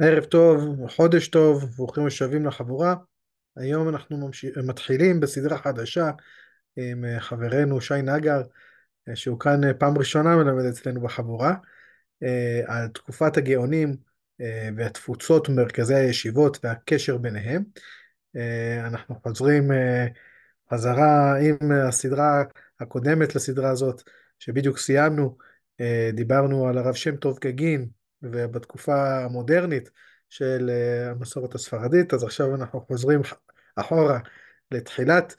ערב טוב, חודש טוב, ברוכים השבים לחבורה. היום אנחנו ממש... מתחילים בסדרה חדשה עם אה, חברנו שי נגר, אה, שהוא כאן אה, פעם ראשונה מלמד אצלנו בחבורה, על תקופת הגאונים והתפוצות ומרכזי הישיבות והקשר ביניהם. אנחנו חוזרים חזרה עם הסדרה הקודמת לסדרה הזאת, שבדיוק סיימנו, דיברנו על הרב שם טוב גגין, ובתקופה המודרנית של אה, המסורת הספרדית, אז עכשיו אנחנו חוזרים אחורה לתחילת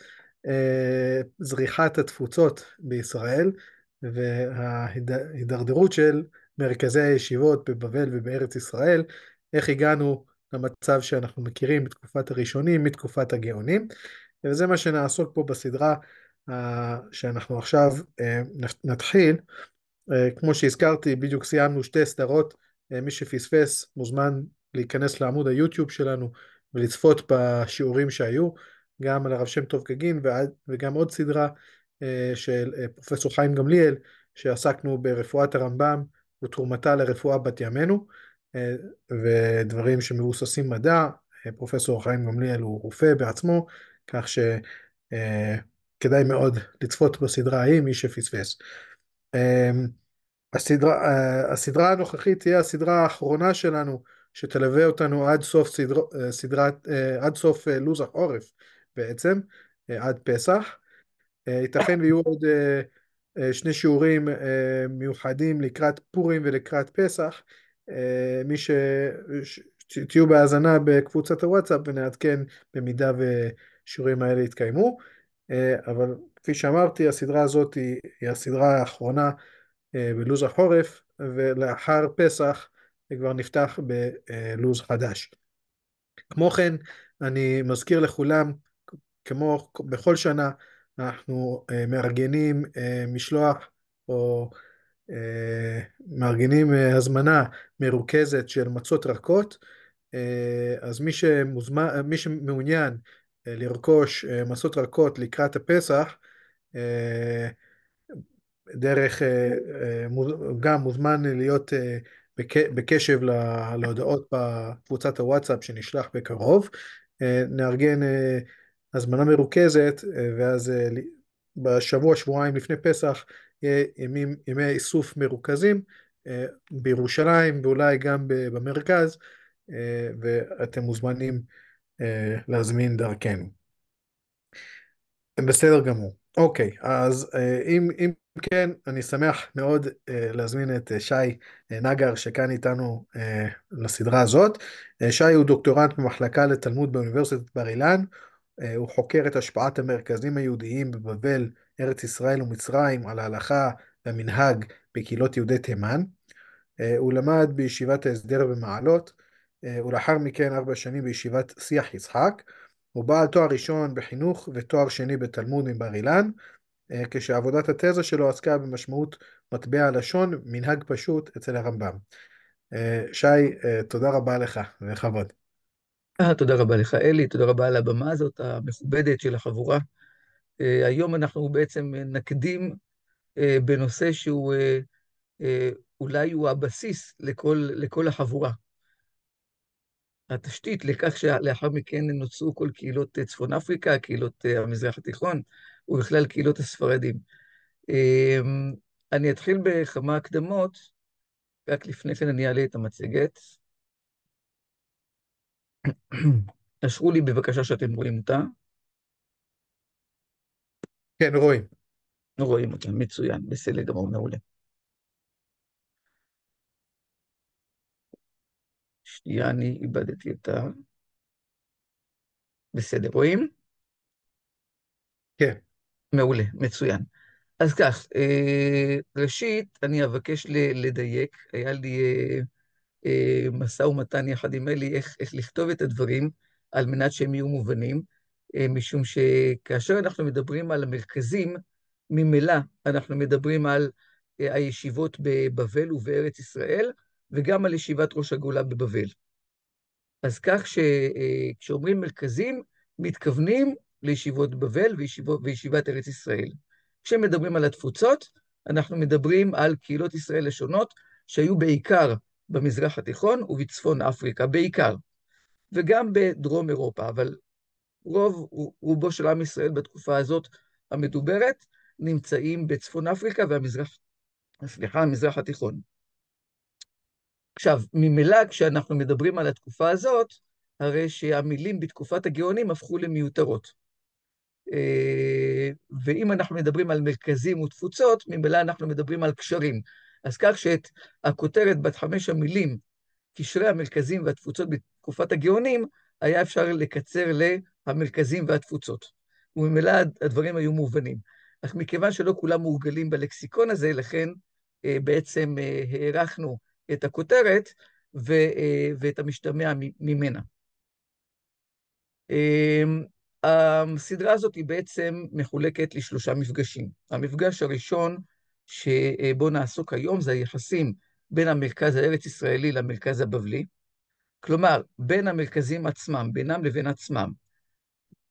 אה, זריחת התפוצות בישראל וההידרדרות של מרכזי הישיבות בבבל ובארץ ישראל, איך הגענו למצב שאנחנו מכירים בתקופת הראשונים, מתקופת הגאונים, וזה מה שנעסוק פה בסדרה אה, שאנחנו עכשיו נתחיל. כמו שהזכרתי, בדיוק סיימנו שתי סדרות מי שפספס מוזמן להיכנס לעמוד היוטיוב שלנו ולצפות בשיעורים שהיו, גם על הרב שם טוב גגין וגם עוד סדרה אה, של אה, פרופסור חיים גמליאל, שעסקנו ברפואת הרמב"ם ותרומתה לרפואה בת ימינו, ודברים שמבוססים מדע. פרופסור חיים גמליאל הוא רופא בעצמו, כך שכדאי מאוד לצפות בסדרה ההיא, מי שפספס. הסדרה, אה, הסדרה הנוכחית תהיה הסדרה האחרונה שלנו שתלווה אותנו עד סוף, סדר, אה, סדרת, אה, עד סוף לו"ז החורף בעצם, עד פסח. ייתכן ויהיו עוד שני שיעורים מיוחדים לקראת פורים ולקראת פסח. מי ש... תהיו בהאזנה בקבוצת הוואטסאפ ונעדכן במידה ושיעורים האלה יתקיימו. אבל כפי שאמרתי, הסדרה הזאת היא, היא הסדרה האחרונה בלו"ז החורף, ולאחר פסח כבר נפתח בלו"ז חדש. כמו כן, אני מזכיר לכולם, כמו בכל שנה, אנחנו אה, מארגנים אה, משלוח או מארגנים הזמנה מרוכזת של מצות רכות, אז מי, שמוזמן, מי שמעוניין לרכוש מצות רכות לקראת הפסח, דרך, אה, אה, גם מוזמן להיות אה, בקשב להודעות בקבוצת הוואטסאפ שנשלח בקרוב. נארגן הזמנה מרוכזת, ואז בשבוע, שבועיים לפני פסח, ימים, ימי איסוף מרוכזים בירושלים ואולי גם במרכז, ואתם מוזמנים להזמין דרכנו. בסדר גמור. אוקיי, אז אם, אם כן, אני שמח מאוד uh, להזמין את uh, שי uh, נגר שכאן איתנו uh, לסדרה הזאת. Uh, שי הוא דוקטורנט במחלקה לתלמוד באוניברסיטת בר אילן. Uh, הוא חוקר את השפעת המרכזים היהודיים בבבל, ארץ ישראל ומצרים על ההלכה והמנהג בקהילות יהודי תימן. Uh, הוא למד בישיבת ההסדר במעלות, uh, ולאחר מכן ארבע שנים בישיבת שיח יצחק. הוא בעל תואר ראשון בחינוך ותואר שני בתלמוד מבר אילן. אה, כשעבודת התזה שלו עסקה במשמעות מטבע הלשון, מנהג פשוט אצל הרמב"ם. אה, שי, אה, תודה רבה לך, וכבוד. תודה רבה לך, אלי, תודה רבה על הבמה הזאת, המכובדת של החבורה. היום אנחנו בעצם נקדים בנושא שהוא אולי הוא הבסיס לכל, לכל החבורה. התשתית לכך שלאחר מכן נוצרו כל קהילות צפון אפריקה, קהילות המזרח התיכון, ובכלל קהילות הספרדים. אמ, אני אתחיל בכמה הקדמות, רק לפני כן אני אעלה את המצגת. אשרו לי בבקשה שאתם רואים אותה. כן, רואים. רואים אותה, מצוין, בסדר גמור, מעולה. שנייה, אני איבדתי את ה... בסדר, רואים? כן. מעולה, מצוין. אז כך, אה, ראשית, אני אבקש לדייק, היה לי אה, אה, משא ומתן יחד עם אלי איך, איך לכתוב את הדברים על מנת שהם יהיו מובנים, משום שכאשר אנחנו מדברים על המרכזים, ממילא אנחנו מדברים על הישיבות בבבל ובארץ ישראל, וגם על ישיבת ראש הגאולה בבבל. אז כך שכשאומרים מרכזים, מתכוונים לישיבות בבל וישיבות, וישיבת ארץ ישראל. כשמדברים על התפוצות, אנחנו מדברים על קהילות ישראל השונות, שהיו בעיקר במזרח התיכון ובצפון אפריקה בעיקר, וגם בדרום אירופה, אבל רוב רובו של עם ישראל בתקופה הזאת המדוברת נמצאים בצפון אפריקה והמזרח, סליחה, המזרח התיכון. עכשיו, ממילא כשאנחנו מדברים על התקופה הזאת, הרי שהמילים בתקופת הגאונים הפכו למיותרות. אה, ואם אנחנו מדברים על מרכזים ותפוצות, ממילא אנחנו מדברים על קשרים. אז כך שאת הכותרת בת חמש המילים, קשרי המרכזים והתפוצות בתקופת הגאונים, היה אפשר לקצר להמרכזים והתפוצות. וממילא הדברים היו מובנים. אך מכיוון שלא כולם מורגלים בלקסיקון הזה, לכן אה, בעצם אה, הארכנו את הכותרת ואת המשתמע ממנה. הסדרה הזאת היא בעצם מחולקת לשלושה מפגשים. המפגש הראשון שבו נעסוק היום זה היחסים בין המרכז הארץ-ישראלי למרכז הבבלי, כלומר, בין המרכזים עצמם, בינם לבין עצמם.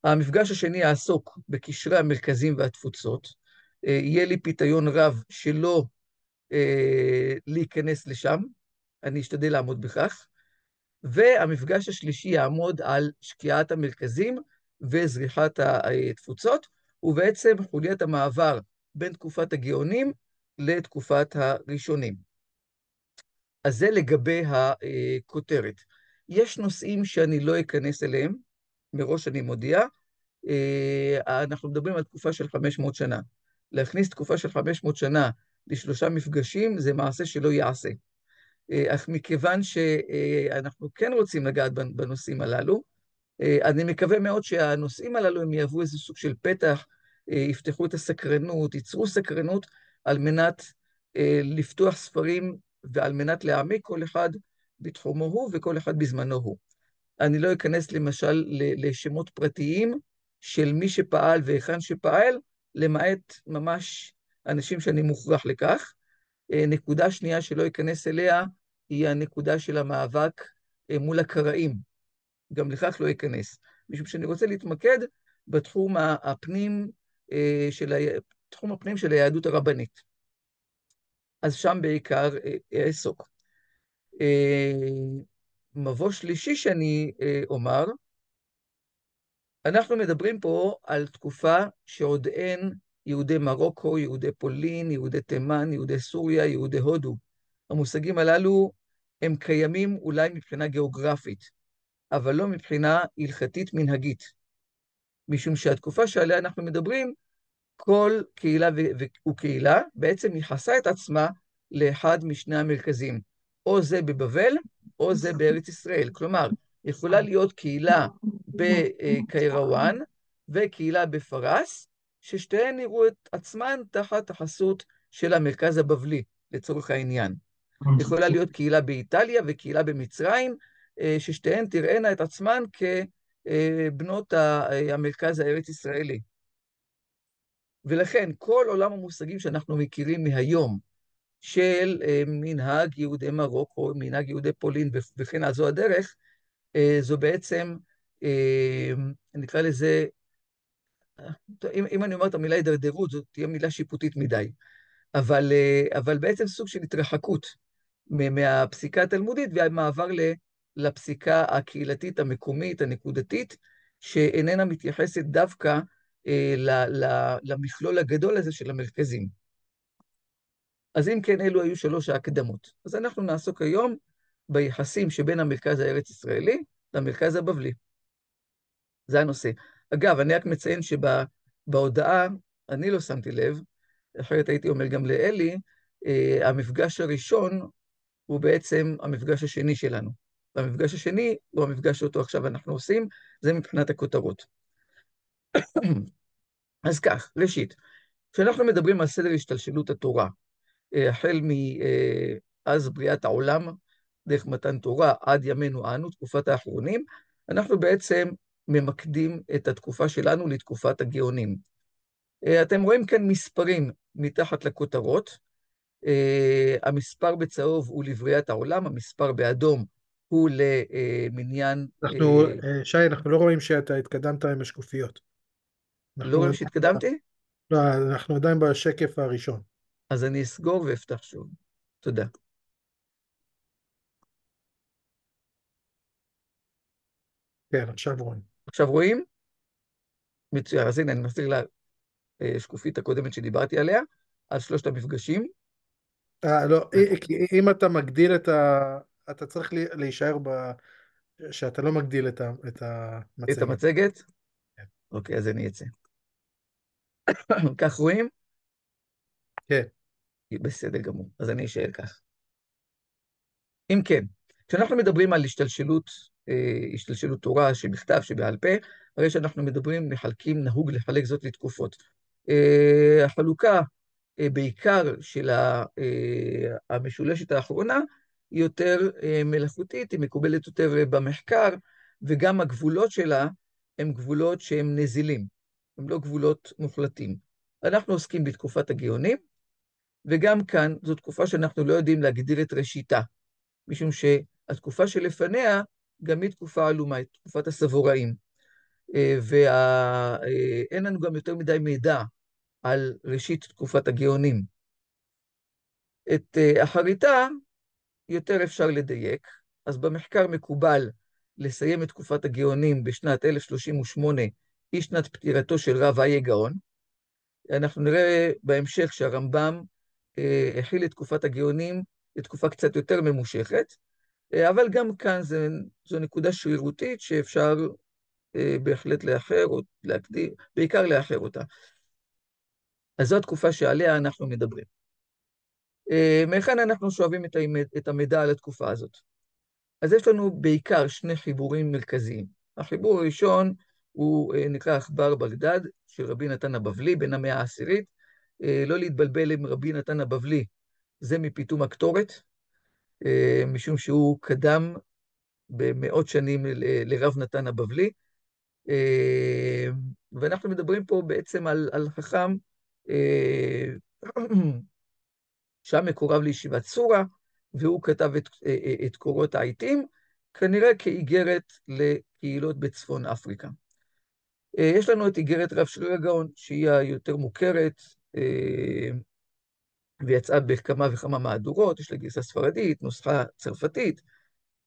המפגש השני יעסוק בקשרי המרכזים והתפוצות. אה, יהיה לי פיתיון רב שלא אה, להיכנס לשם, אני אשתדל לעמוד בכך. והמפגש השלישי יעמוד על שקיעת המרכזים וזריחת התפוצות, ובעצם חוליית המעבר בין תקופת הגאונים לתקופת הראשונים. אז זה לגבי הכותרת. יש נושאים שאני לא אכנס אליהם, מראש אני מודיע. אה, אנחנו מדברים על תקופה של 500 שנה. להכניס תקופה של 500 שנה לשלושה מפגשים זה מעשה שלא ייעשה. אה, אך מכיוון שאנחנו כן רוצים לגעת בנושאים הללו, אה, אני מקווה מאוד שהנושאים הללו הם יהוו איזה סוג של פתח, יפתחו את הסקרנות, ייצרו סקרנות על מנת לפתוח ספרים ועל מנת להעמיק כל אחד בתחומו הוא וכל אחד בזמנו הוא. אני לא אכנס למשל לשמות פרטיים של מי שפעל והיכן שפעל, למעט ממש אנשים שאני מוכרח לכך. אה, נקודה שנייה שלא אכנס אליה היא הנקודה של המאבק אה, מול הקראים. גם לכך לא אכנס, משום שאני רוצה להתמקד בתחום הפנים אה, של. תחום הפנים של היהדות הרבנית. אז שם בעיקר אעסוק. מבוא שלישי שאני אומר, אנחנו מדברים פה על תקופה שעוד אין יהודי מרוקו, יהודי פולין, יהודי תימן, יהודי סוריה, יהודי הודו. המושגים הללו הם קיימים אולי מבחינה גיאוגרפית, אבל לא מבחינה הלכתית מנהגית. משום שהתקופה שעליה אנחנו מדברים, כל קהילה וקהילה בעצם ייחסה את עצמה לאחד משני המרכזים, או זה בבבל, או זה בארץ ישראל. כלומר, יכולה להיות קהילה בקיירוואן וקהילה בפרס, ששתיהן יראו את עצמן תחת החסות של המרכז הבבלי, לצורך העניין. יכולה להיות קהילה באיטליה וקהילה במצרים, ששתיהן תראינה את עצמן כבנות המרכז הארץ-ישראלי. ולכן, כל עולם המושגים שאנחנו מכירים מהיום, של אה, מנהג יהודי מרוקו, מנהג יהודי פולין וכן על זו הדרך, אה, זו בעצם, נקרא לזה, אם, אם אני אומר את המילה הידרדרות, זאת תהיה מילה שיפוטית מדי. אבל, אבל בעצם סוג של התרחקות מהפסיקה התלמודית והמעבר לפסיקה הקהילתית, המקומית, הנקודתית, שאיננה מתייחסת דווקא אה, למכלול הגדול הזה של המרכזים. אז אם כן, אלו היו שלוש ההקדמות. אז אנחנו נעסוק היום ביחסים שבין המרכז הארץ-ישראלי למרכז הבבלי. זה הנושא. אגב, אני רק מציין שבהודעה, אני לא שמתי לב, אחרת הייתי אומר גם לאלי, אה, המפגש הראשון הוא בעצם המפגש השני שלנו. והמפגש השני הוא המפגש שאותו עכשיו אנחנו עושים, זה מבחינת הכותרות. אז כך, ראשית, כשאנחנו מדברים על סדר השתלשלות התורה, אה, החל מאז בריאת העולם, דרך מתן תורה עד ימינו אנו, תקופת האחרונים, אנחנו בעצם ממקדים את התקופה שלנו לתקופת הגאונים. אה, אתם רואים כאן מספרים מתחת לכותרות. המספר בצהוב הוא לבריאת העולם, המספר באדום הוא למניין... אנחנו, אה, אה, שי, אנחנו לא רואים שאתה התקדמת עם השקופיות. לא רואים שהתקדמתי? לא, אנחנו עדיין בשקף הראשון. אז אני אסגור ואפתח שוב. תודה. כן, עכשיו רואים. עכשיו רואים? מצוין. אז הנה, אני מסביר לשקופית אה, הקודמת שדיברתי עליה, על שלושת המפגשים. אה, לא, אם אתה מגדיל את ה... אתה צריך להישאר ב... שאתה לא מגדיל את, ה... את המצגת. את המצגת? כן. אוקיי, אז אני אצא. כך רואים? כן. בסדר גמור, אז אני אשאר כך. אם כן, כשאנחנו מדברים על השתלשלות, אה, השתלשלות תורה שבכתב, שבעל פה, הרי שאנחנו מדברים, מחלקים, נהוג לחלק זאת לתקופות. אה, החלוקה אה, בעיקר של המשולשת האחרונה היא יותר מלאכותית, היא מקובלת יותר במחקר, וגם הגבולות שלה הם גבולות שהם נזילים, הם לא גבולות מוחלטים. אנחנו עוסקים בתקופת הגאונים, וגם כאן זו תקופה שאנחנו לא יודעים להגדיר את ראשיתה. משום שהתקופה שלפניה גם היא תקופה עלומה, היא תקופת הסבוראים. אה, ואין אה, לנו גם יותר מדי מידע על ראשית תקופת הגאונים. את אה, אחריתה יותר אפשר לדייק, אז במחקר מקובל לסיים את תקופת הגאונים בשנת 1038, היא שנת פטירתו של רב איה גאון. אנחנו נראה בהמשך שהרמב"ם הכיל את תקופת הגאונים לתקופה קצת יותר ממושכת, אה, אבל גם כאן זה, זו נקודה שרירותית שאפשר אה, בהחלט לאחר או להקדים, בעיקר לאחר אותה. אז זו התקופה שעליה אנחנו מדברים. אה, מהיכן אנחנו שואבים את המידע על התקופה הזאת? אז יש לנו בעיקר שני חיבורים מרכזיים. החיבור הראשון הוא נקרא עכבר בגדד של רבי נתן הבבלי, בן המאה העשירית. לא להתבלבל עם רבי נתן הבבלי, זה מפיתום הקטורת, אה, משום שהוא קדם במאות שנים לרב נתן הבבלי. אה, ואנחנו מדברים פה בעצם על, על חכם אה, שם מקורב לישיבת סורה, והוא כתב את, את קורות העיתים, כנראה כאיגרת לקהילות בצפון אפריקה. יש לנו את איגרת רב שריר הגאון, שהיא היותר מוכרת, ויצאה בכמה וכמה מהדורות, יש לה גרסה ספרדית, נוסחה צרפתית.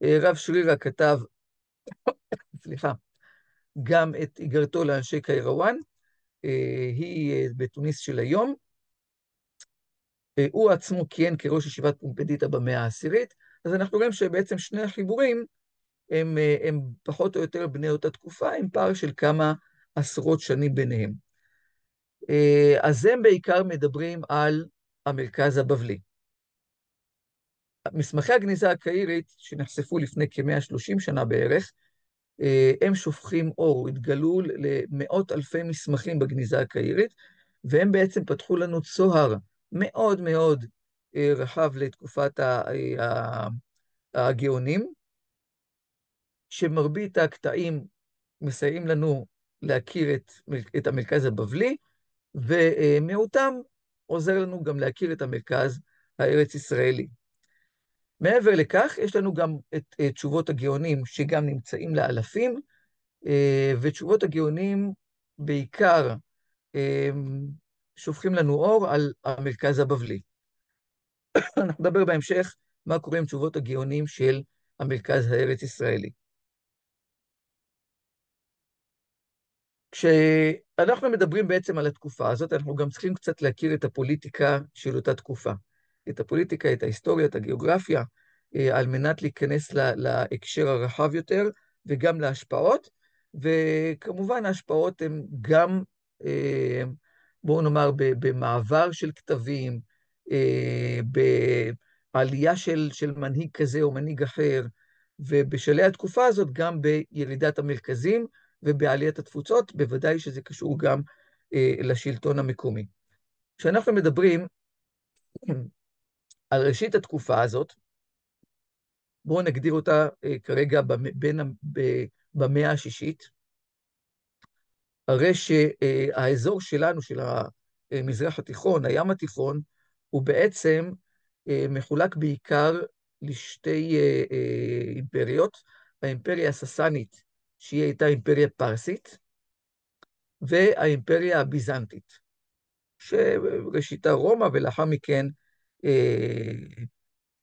אה, רב שרירה כתב, סליחה, גם את איגרתו לאנשי קיירוואן, אה, היא אה, בתוניס של היום. הוא עצמו כיהן כראש ישיבת פומפדיטה במאה העשירית, אז אנחנו רואים שבעצם שני החיבורים הם, הם פחות או יותר בני אותה תקופה, עם פער של כמה עשרות שנים ביניהם. אז הם בעיקר מדברים על המרכז הבבלי. מסמכי הגניזה הקהירית, שנחשפו לפני כ-130 שנה בערך, אה, הם שופכים אור, התגלו למאות אלפי מסמכים בגניזה הקהירית, והם בעצם פתחו לנו צוהר מאוד מאוד אה, רחב לתקופת אה, הגאונים, שמרבית הקטעים מסייעים לנו להכיר את, את המרכז הבבלי, ומיעוטם עוזר לנו גם להכיר את המרכז הארץ-ישראלי. מעבר לכך, יש לנו גם את, את תשובות הגאונים, שגם נמצאים לאלפים, אה, ותשובות הגאונים בעיקר אה, שופכים לנו אור על המרכז הבבלי. אנחנו נדבר בהמשך מה קורה עם תשובות הגאונים של המרכז הארץ-ישראלי. כשאנחנו מדברים בעצם על התקופה הזאת, אנחנו גם צריכים קצת להכיר את הפוליטיקה של אותה תקופה. את הפוליטיקה, את ההיסטוריה, את הגיאוגרפיה, אה, על מנת להיכנס להקשר הרחב יותר וגם להשפעות. וכמובן ההשפעות הן גם, אה, בואו נאמר, במעבר של כתבים, אה, בעלייה של, של מנהיג כזה או מנהיג אחר, ובשלהי התקופה הזאת גם בירידת המרכזים, ובעליית התפוצות, בוודאי שזה קשור גם אה, לשלטון המקומי. כשאנחנו מדברים על ראשית התקופה הזאת, בואו נגדיר אותה אה, כרגע במאה השישית, הרי שהאזור שלנו, של המזרח התיכון, הים התיכון, הוא בעצם אה, מחולק בעיקר לשתי אה, אה, אימפריות, האימפריה הססנית שהיא הייתה אימפריה פרסית, והאימפריה הביזנטית, שראשיתה רומא, ולאחר מכן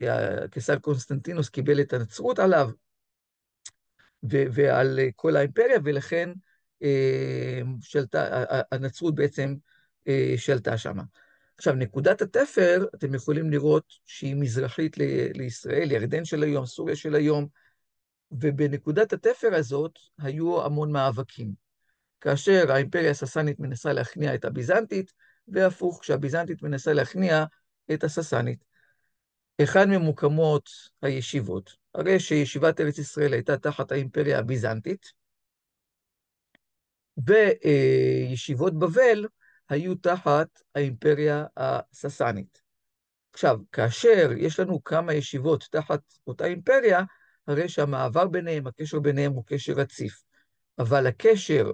הקיסר קונסטנטינוס קיבל את הנצרות עליו. ועל כל האימפריה, ולכן שלטה, הנצרות בעצם שלטה שם. עכשיו, נקודת התפר, אתם יכולים לראות שהיא מזרחית לישראל, ירדן של היום, סוריה של היום, ובנקודת התפר הזאת היו המון מאבקים. כאשר האימפריה הססנית מנסה להכניע את הביזנטית, והפוך, כשהביזנטית מנסה להכניע את הססנית. היכן ממוקמות הישיבות? הרי שישיבת ארץ ישראל הייתה תחת האימפריה הביזנטית, וישיבות בבל היו תחת האימפריה הססנית. עכשיו, כאשר יש לנו כמה ישיבות תחת אותה אימפריה, הרי שהמעבר ביניהם, הקשר ביניהם הוא קשר רציף. אבל הקשר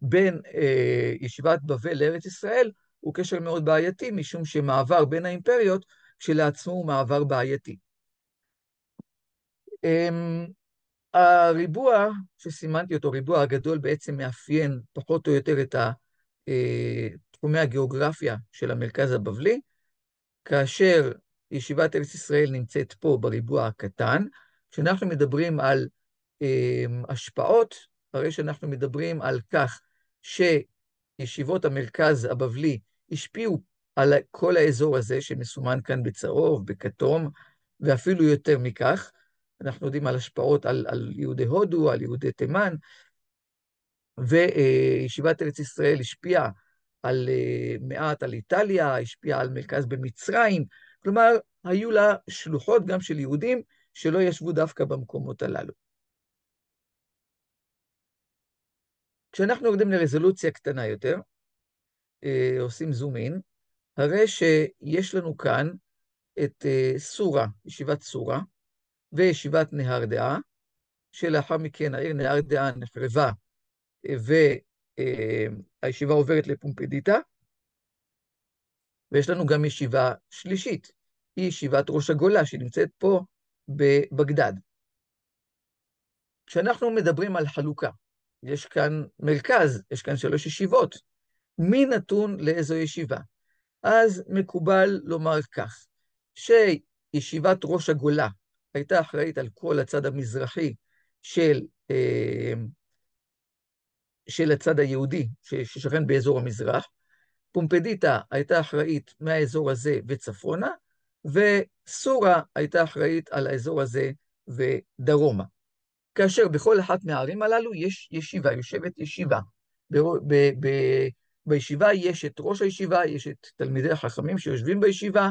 בין אה, ישיבת בבל לארץ ישראל הוא קשר מאוד בעייתי, משום שמעבר בין האימפריות כשלעצמו הוא מעבר בעייתי. אה, הריבוע שסימנתי אותו, ריבוע הגדול, בעצם מאפיין פחות או יותר את אה, תחומי הגיאוגרפיה של המרכז הבבלי, כאשר ישיבת ארץ ישראל נמצאת פה בריבוע הקטן. כשאנחנו מדברים על אה, השפעות, הרי שאנחנו מדברים על כך שישיבות המרכז הבבלי השפיעו על כל האזור הזה שמסומן כאן בצהוב, בכתום, ואפילו יותר מכך. אנחנו יודעים על השפעות על, על יהודי הודו, על יהודי תימן, וישיבת ארץ ישראל השפיעה על אה, מעט על איטליה, השפיעה על מרכז במצרים, כלומר, היו לה שלוחות גם של יהודים שלא ישבו דווקא במקומות הללו. כשאנחנו יורדים לרזולוציה קטנה יותר, אה, עושים זום אין, הרי שיש לנו כאן את אה, סורה, ישיבת סורה, וישיבת נהר דעה, שלאחר מכן העיר נהר דעה נחרבה, והישיבה עוברת לפומפדיטה, ויש לנו גם ישיבה שלישית, היא ישיבת ראש הגולה, שנמצאת פה בבגדד. כשאנחנו מדברים על חלוקה, יש כאן מרכז, יש כאן שלוש ישיבות. מי נתון לאיזו ישיבה? אז מקובל לומר כך, שישיבת ראש הגולה הייתה אחראית על כל הצד המזרחי של, אה, של הצד היהודי ששכן באזור המזרח, פומפדיטה הייתה אחראית מהאזור הזה וצפונה, וסורה הייתה אחראית על האזור הזה ודרומה. כאשר בכל אחת מהערים הללו יש ישיבה, יושבת ישיבה. ב- ב- ב- בישיבה יש את ראש הישיבה, יש את תלמידי החכמים שיושבים בישיבה,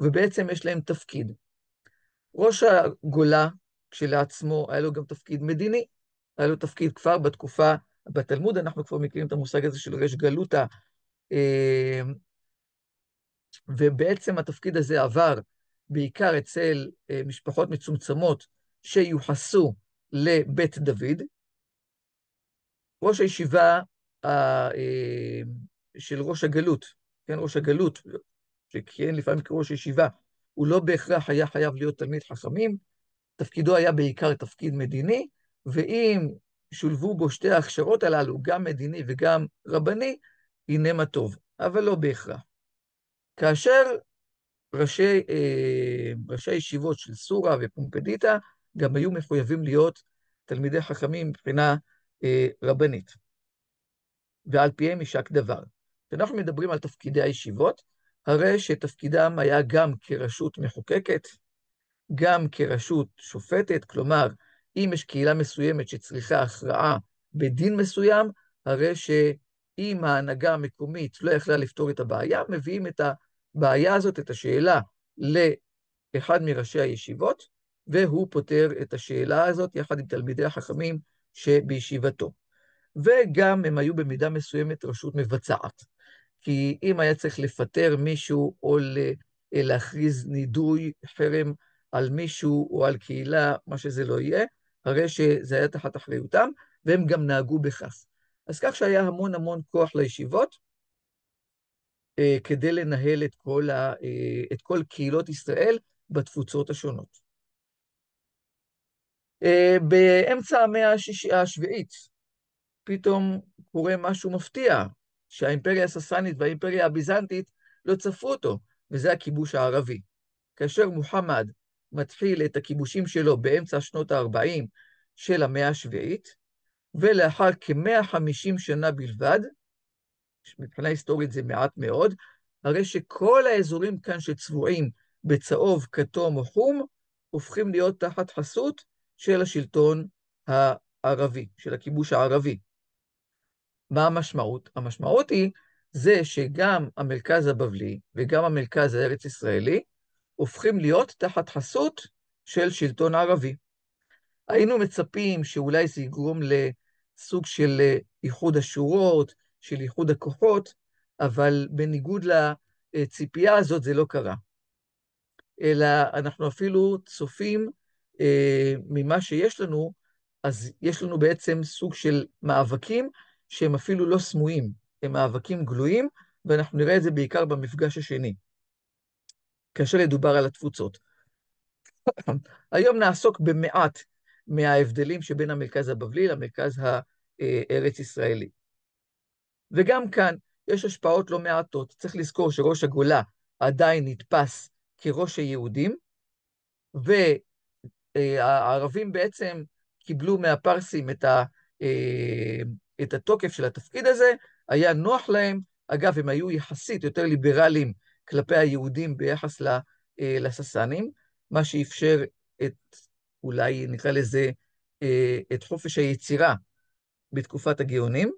ובעצם יש להם תפקיד. ראש הגולה כשלעצמו היה לו גם תפקיד מדיני, היה לו תפקיד כבר בתקופה, בתלמוד אנחנו כבר מכירים את המושג הזה של ריש גלותא, אה, ובעצם התפקיד הזה עבר בעיקר אצל אה, משפחות מצומצמות שיוחסו לבית דוד. ראש הישיבה אה, של ראש הגלות, כן, ראש הגלות, שכיהן לפעמים כראש ישיבה, הוא לא בהכרח היה חייב להיות תלמיד חכמים, תפקידו היה בעיקר תפקיד מדיני, ואם שולבו בו שתי ההכשרות הללו, גם מדיני וגם רבני, הנה מה טוב, אבל לא בהכרח. כאשר ראשי, אה, ראשי ישיבות של סורה ופומפדיטה גם היו מחויבים להיות תלמידי חכמים מבחינה אה, רבנית, ועל פיהם יישק דבר. כשאנחנו מדברים על תפקידי הישיבות, הרי שתפקידם היה גם כרשות מחוקקת, גם כרשות שופטת, כלומר, אם יש קהילה מסוימת שצריכה הכרעה בדין מסוים, הרי שאם ההנהגה המקומית לא יכלה לפתור את הבעיה, מביאים את הבעיה הזאת, את השאלה, לאחד מראשי הישיבות, והוא פותר את השאלה הזאת יחד עם תלמידי החכמים שבישיבתו. וגם הם היו במידה מסוימת רשות מבצעת. כי אם היה צריך לפטר מישהו או להכריז נידוי, חרם על מישהו או על קהילה, מה שזה לא יהיה, הרי שזה היה תחת אחריותם, והם גם נהגו בכך. אז כך שהיה המון המון כוח לישיבות, אה, כדי לנהל את כל, ה, אה, את כל קהילות ישראל בתפוצות השונות. אה, באמצע המאה השביעית, פתאום קורה משהו מפתיע, שהאימפריה הססנית והאימפריה הביזנטית לא צפו אותו, וזה הכיבוש הערבי. כאשר מוחמד מתחיל את הכיבושים שלו באמצע שנות ה-40, של המאה השביעית, ולאחר כ-150 שנה בלבד, מבחינה היסטורית זה מעט מאוד, הרי שכל האזורים כאן שצבועים בצהוב, כתום או חום, הופכים להיות תחת חסות של השלטון הערבי, של הכיבוש הערבי. מה המשמעות? המשמעות היא זה שגם המרכז הבבלי וגם המרכז הארץ-ישראלי הופכים להיות תחת חסות של שלטון ערבי. היינו מצפים שאולי זה יגרום לסוג של איחוד השורות, של איחוד הכוחות, אבל בניגוד לציפייה הזאת זה לא קרה. אלא אנחנו אפילו צופים אה, ממה שיש לנו, אז יש לנו בעצם סוג של מאבקים שהם אפילו לא סמויים, הם מאבקים גלויים, ואנחנו נראה את זה בעיקר במפגש השני, כאשר ידובר על התפוצות. היום נעסוק במעט מההבדלים שבין המרכז הבבלי למרכז הארץ-ישראלי. וגם כאן יש השפעות לא מעטות. צריך לזכור שראש הגולה עדיין נתפס כראש היהודים, והערבים בעצם קיבלו מהפרסים את, ה, את התוקף של התפקיד הזה, היה נוח להם. אגב, הם היו יחסית יותר ליברליים כלפי היהודים ביחס לססנים, מה שאפשר את, אולי נקרא לזה, את חופש היצירה בתקופת הגאונים.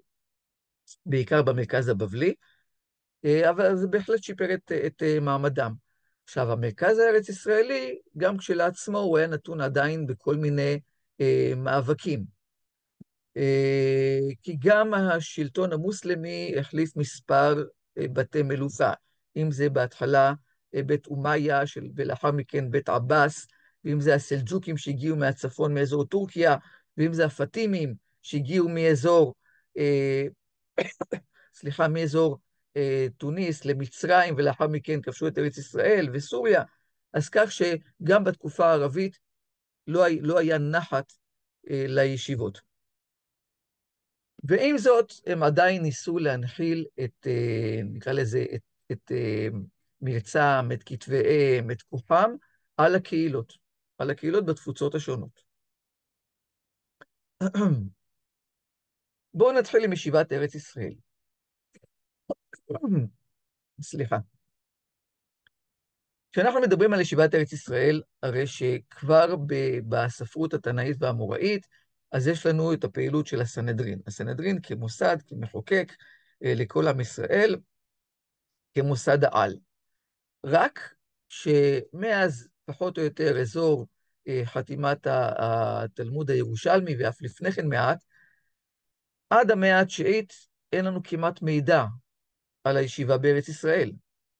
בעיקר במרכז הבבלי, אה, אבל זה בהחלט שיפר את, את אה, מעמדם. עכשיו, המרכז הארץ-ישראלי, גם כשלעצמו, הוא היה נתון עדיין בכל מיני אה, מאבקים. אה, כי גם השלטון המוסלמי החליף מספר אה, בתי מלוכה, אם זה בהתחלה אה, בית אומיה, ולאחר מכן בית עבאס, ואם זה הסלג'וקים שהגיעו מהצפון מאזור טורקיה, ואם זה הפטימים שהגיעו מאזור סליחה, מאזור תוניס למצרים, ולאחר מכן כבשו את ארץ ישראל וסוריה, אז כך שגם בתקופה הערבית לא, לא היה נחת לישיבות. ועם זאת, הם עדיין ניסו להנחיל את, אה, נקרא לזה, את, את אה, מרצם, את כתביהם, את כוחם, על הקהילות, על הקהילות בתפוצות השונות. בואו נתחיל עם ישיבת ארץ ישראל. סליחה. כשאנחנו מדברים על ישיבת ארץ ישראל, הרי שכבר בספרות התנאית והאמוראית, אז יש לנו את הפעילות של הסנהדרין. הסנהדרין כמוסד, כמחוקק אה, לכל עם ישראל, כמוסד העל. רק שמאז, פחות או יותר, אזור אה, חתימת התלמוד הירושלמי, ואף לפני כן מעט, עד המאה התשיעית אין לנו כמעט מידע על הישיבה בארץ ישראל.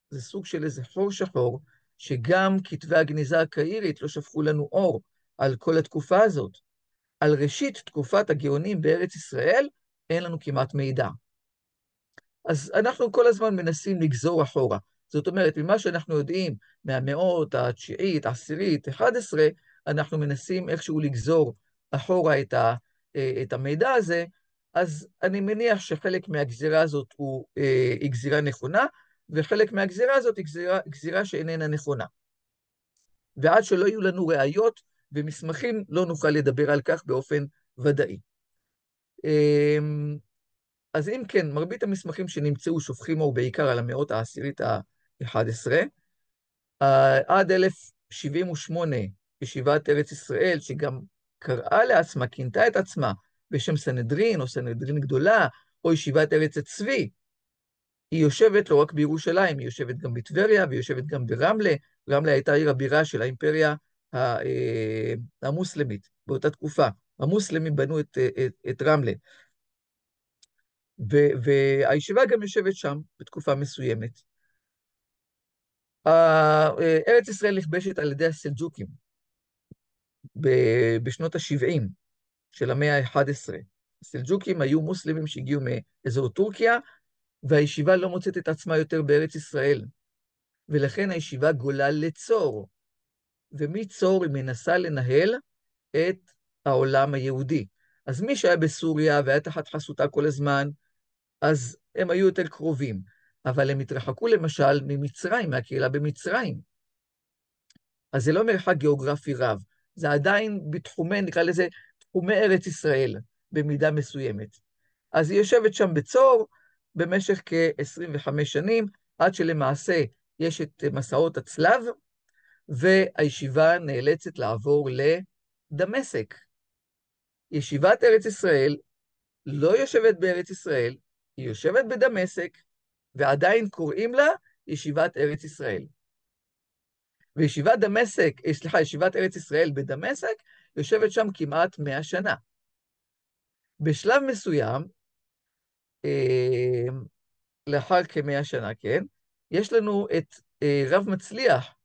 זה סוג של איזה חור שחור, שגם כתבי הגניזה הקהירית לא שפכו לנו אור על כל התקופה הזאת. על ראשית תקופת הגאונים בארץ ישראל אין לנו כמעט מידע. אז אנחנו כל הזמן מנסים לגזור אחורה. זאת אומרת, ממה שאנחנו יודעים מהמאות התשיעית, העשירית, 11, אנחנו מנסים איכשהו לגזור אחורה את, ה, את המידע הזה, אז אני מניח שחלק מהגזירה הזאת הוא, אה, היא גזירה נכונה, וחלק מהגזירה הזאת היא גזירה, גזירה שאיננה נכונה. ועד שלא יהיו לנו ראיות ומסמכים, לא נוכל לדבר על כך באופן ודאי. אמ, אז אם כן, מרבית המסמכים שנמצאו שופכים אור בעיקר על המאות העשירית ה-11. עד 1078, ישיבת ארץ ישראל, שגם קראה לעצמה, כינתה את עצמה בשם סנהדרין, או סנהדרין גדולה, או ישיבת ארץ הצבי. היא יושבת לא רק בירושלים, היא יושבת גם בטבריה, והיא יושבת גם ברמלה. רמלה הייתה עיר הבירה של האימפריה אה, המוסלמית באותה תקופה. המוסלמים בנו את, את, את רמלה. ו, והישיבה גם יושבת שם בתקופה מסוימת. אה, ארץ ישראל נכבשת על ידי הסלג'וקים בשנות ה-70. של המאה ה-11. הסלג'וקים היו מוסלמים שהגיעו מאזור טורקיה, והישיבה לא מוצאת את עצמה יותר בארץ ישראל. ולכן הישיבה גולה לצור, ומצור היא מנסה לנהל את העולם היהודי. אז מי שהיה בסוריה והיה תחת חסותה כל הזמן, אז הם היו יותר קרובים. אבל הם התרחקו למשל ממצרים, מהקהילה במצרים. אז זה לא מרחק גיאוגרפי רב, זה עדיין בתחומי, נקרא לזה, הוא מארץ ישראל במידה מסוימת. אז היא יושבת שם בצור במשך כ-25 שנים, עד שלמעשה יש את מסעות הצלב, והישיבה נאלצת לעבור לדמשק. ישיבת ארץ ישראל לא יושבת בארץ ישראל, היא יושבת בדמשק, ועדיין קוראים לה ישיבת ארץ ישראל. וישיבת דמשק, אה, סליחה, ישיבת ארץ ישראל בדמשק, יושבת שם כמעט מאה שנה. בשלב מסוים, אה, לאחר כמאה שנה, כן, יש לנו את אה, רב מצליח,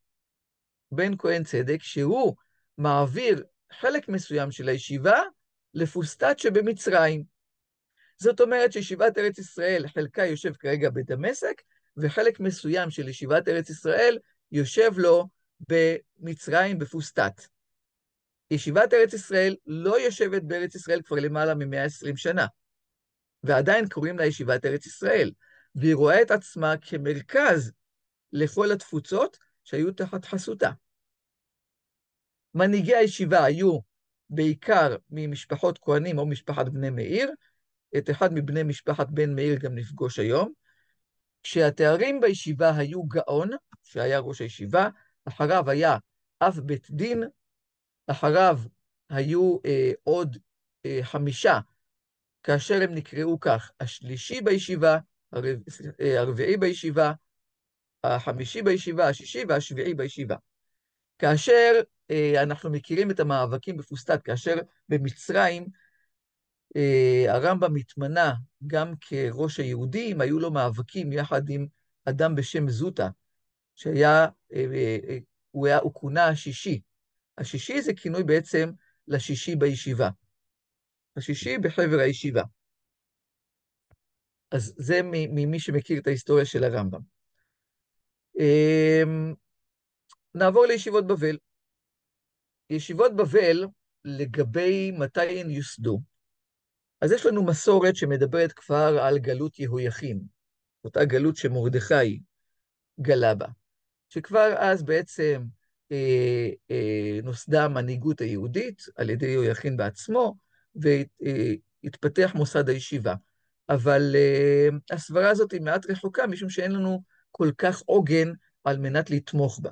בן כהן צדק, שהוא מעביר חלק מסוים של הישיבה לפוסטת שבמצרים. זאת אומרת שישיבת ארץ ישראל, חלקה יושב כרגע בדמשק, וחלק מסוים של ישיבת ארץ ישראל יושב לו במצרים, בפוסטת. ישיבת ארץ ישראל לא יושבת בארץ ישראל כבר למעלה מ-120 שנה, ועדיין קוראים לה ישיבת ארץ ישראל, והיא רואה את עצמה כמרכז לכל התפוצות שהיו תחת חסותה. מנהיגי הישיבה היו בעיקר ממשפחות כהנים או משפחת בני מאיר, את אחד מבני משפחת בן מאיר גם נפגוש היום. כשהתארים בישיבה היו גאון, שהיה ראש הישיבה, אחריו היה אב בית דין, אחריו היו אה, עוד אה, חמישה, כאשר הם נקראו כך, השלישי בישיבה, הרב, אה, הרביעי בישיבה, החמישי בישיבה, השישי והשביעי בישיבה. כאשר אה, אנחנו מכירים את המאבקים בפוסטת, כאשר במצרים אה, הרמב"ם התמנה גם כראש היהודים, היו לו מאבקים יחד עם אדם בשם זוטה, שהיה, אה, הוא, היה, הוא כונה השישי. השישי זה כינוי בעצם לשישי בישיבה. השישי בחבר הישיבה. אז זה ממי שמכיר את ההיסטוריה של הרמב"ם. נעבור לישיבות בבל. ישיבות בבל, לגבי מתי הן יוסדו, אז יש לנו מסורת שמדברת כבר על גלות יהויכין, אותה גלות שמרדכי גלה בה, שכבר אז בעצם אה, אה, נוסדה המנהיגות היהודית על ידי יהויכין בעצמו, והתפתח מוסד הישיבה. אבל אה, הסברה הזאת היא מעט רחוקה, משום שאין לנו כל כך עוגן על מנת לתמוך בה.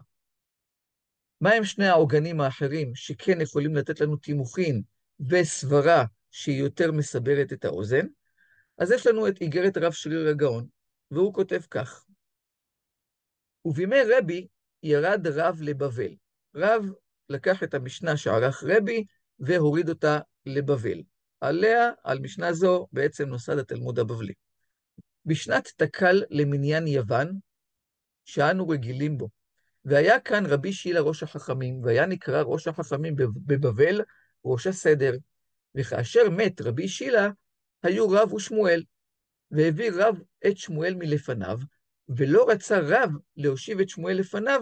מהם שני העוגנים האחרים שכן יכולים לתת לנו תימוכין וסברה שהיא יותר מסברת את האוזן? אז יש לנו את איגרת רב שריר הגאון, והוא כותב כך: ובימי רבי ירד רב לבבל. רב לקח את המשנה שערך רבי והוריד אותה לבבל. עליה, על משנה זו, בעצם נוסד התלמוד הבבלי. בשנת תקל למניין יוון, שאנו רגילים בו, והיה כאן רבי שילה ראש החכמים, והיה נקרא ראש החכמים בבבל ראש הסדר, וכאשר מת רבי שילה, היו רב ושמואל, והביא רב את שמואל מלפניו, ולא רצה רב להושיב את שמואל לפניו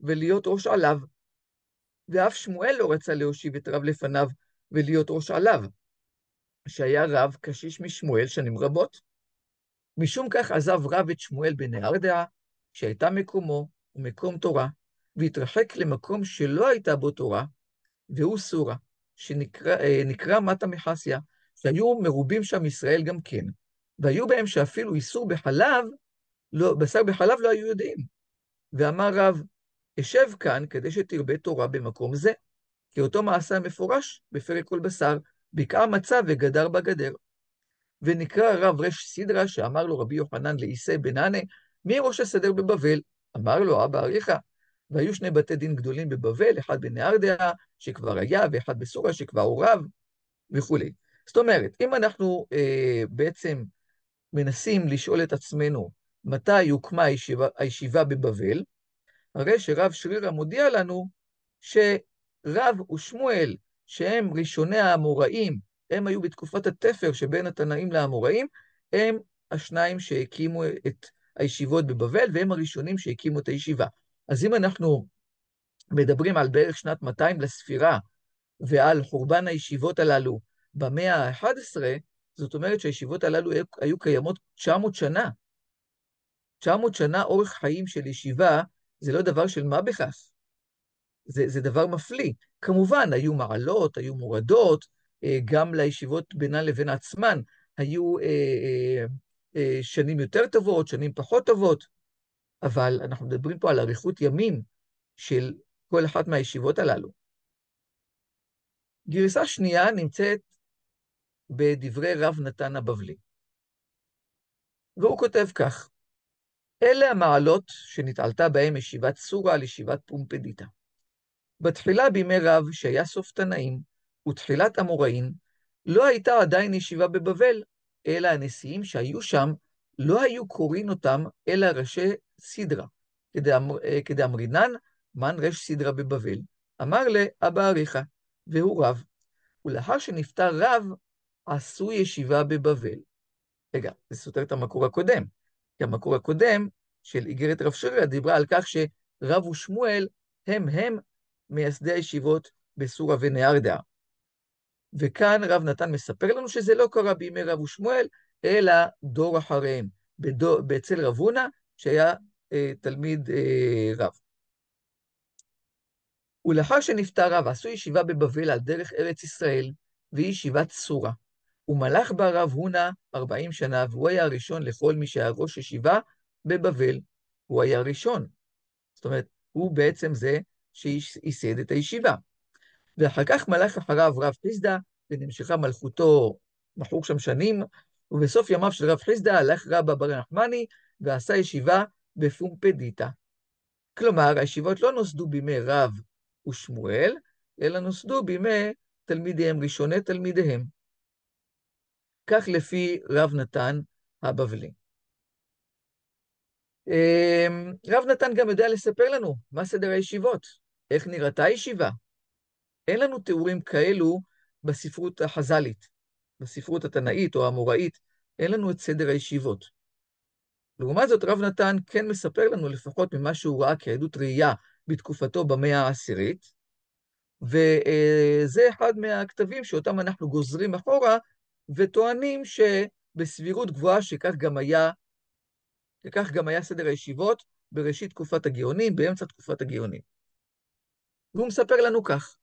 ולהיות ראש עליו. ואף שמואל לא רצה להושיב את רב לפניו ולהיות ראש עליו, שהיה רב קשיש משמואל שנים רבות. משום כך עזב רב את שמואל בנהרדעה, שהייתה מקומו ומקום תורה, והתרחק למקום שלא הייתה בו תורה, והוא סורה, שנקרא אה, מטה מחסיה, שהיו מרובים שם ישראל גם כן, והיו בהם שאפילו איסור בחלב, לא, בשר בחלב לא היו יודעים. ואמר רב, אשב כאן כדי שתרבה תורה במקום זה, כי אותו מעשה מפורש בפרק כל בשר, בקעה מצה וגדר בגדר. ונקרא רב רש סדרה, שאמר לו רבי יוחנן לאיסא בן מי ראש הסדר בבבל? אמר לו אבא אריכא, והיו שני בתי דין גדולים בבבל, אחד בנהרדעה, שכבר היה, ואחד בסוריה, שכבר רב, וכולי. זאת אומרת, אם אנחנו אה, בעצם מנסים לשאול את עצמנו מתי הוקמה הישיבה, הישיבה בבבל, הרי שרב שרירא מודיע לנו שרב ושמואל, שהם ראשוני האמוראים, הם היו בתקופת התפר שבין התנאים לאמוראים, הם השניים שהקימו את הישיבות בבבל, והם הראשונים שהקימו את הישיבה. אז אם אנחנו מדברים על בערך שנת 200 לספירה, ועל חורבן הישיבות הללו במאה ה-11, זאת אומרת שהישיבות הללו היו קיימות 900 שנה. 900 שנה אורך חיים של ישיבה זה לא דבר של מה בכך. זה, זה דבר מפליא. כמובן, היו מעלות, היו מורדות, אה, גם לישיבות בינן לבין עצמן היו אה, אה, שנים יותר טובות, שנים פחות טובות, אבל אנחנו מדברים פה על אריכות ימים של כל אחת מהישיבות הללו. גרסה שנייה נמצאת בדברי רב נתן הבבלי. והוא כותב כך: אלה המעלות שנתעלתה בהם ישיבת סורה על ישיבת פומפדיטה. בתחילה בימי רב, שהיה סוף תנאים, ותחילת אמוראים, לא הייתה עדיין ישיבה בבבל, אלא הנשיאים שהיו שם לא היו קוראים אותם אלא ראשי סדרה, כדאמרינן, מן רש סדרה בבבל. אמר לאבא אריכה, והוא רב. ולאחר שנפטר רב, עשו ישיבה בבבל. רגע, זה סותר את המקור הקודם. כי המקור הקודם של איגרת רב שריה דיברה על כך שרב ושמואל הם הם מייסדי הישיבות בסורה ונהרדה. וכאן רב נתן מספר לנו שזה לא קרה בימי רב ושמואל, אלא דור אחריהם, בדור, אצל רב הונא, שהיה אה, תלמיד אה, רב. ולאחר שנפטר רב, עשו ישיבה בבבל על דרך ארץ ישראל, והיא ישיבת סורה. ומלך בה רב הונא ארבעים שנה, והוא היה הראשון לכל מי שהיה ראש ישיבה בבבל. הוא היה הראשון. זאת אומרת, הוא בעצם זה שייסד את הישיבה. ואחר כך מלך אחריו רב חיסדא, ונמשכה מלכותו בחור שם שנים, ובסוף ימיו של רב חיסדא הלך רבא בר נחמני ועשה ישיבה בפומפדיטה. כלומר, הישיבות לא נוסדו בימי רב ושמואל, אלא נוסדו בימי תלמידיהם, ראשוני תלמידיהם. כך לפי רב נתן הבבלי. אמ, רב נתן גם יודע לספר לנו מה סדר הישיבות, איך נראתה הישיבה. אין לנו תיאורים כאלו בספרות החז"לית, בספרות התנאית או האמוראית, אין לנו את סדר הישיבות. לעומת זאת, רב נתן כן מספר לנו, לפחות ממה שהוא ראה כעדות ראייה בתקופתו במאה העשירית, וזה אחד מהכתבים שאותם אנחנו גוזרים אחורה, וטוענים שבסבירות גבוהה שכך גם היה, שכך גם היה סדר הישיבות בראשית תקופת הגאונים, באמצע תקופת הגאונים. והוא מספר לנו כך,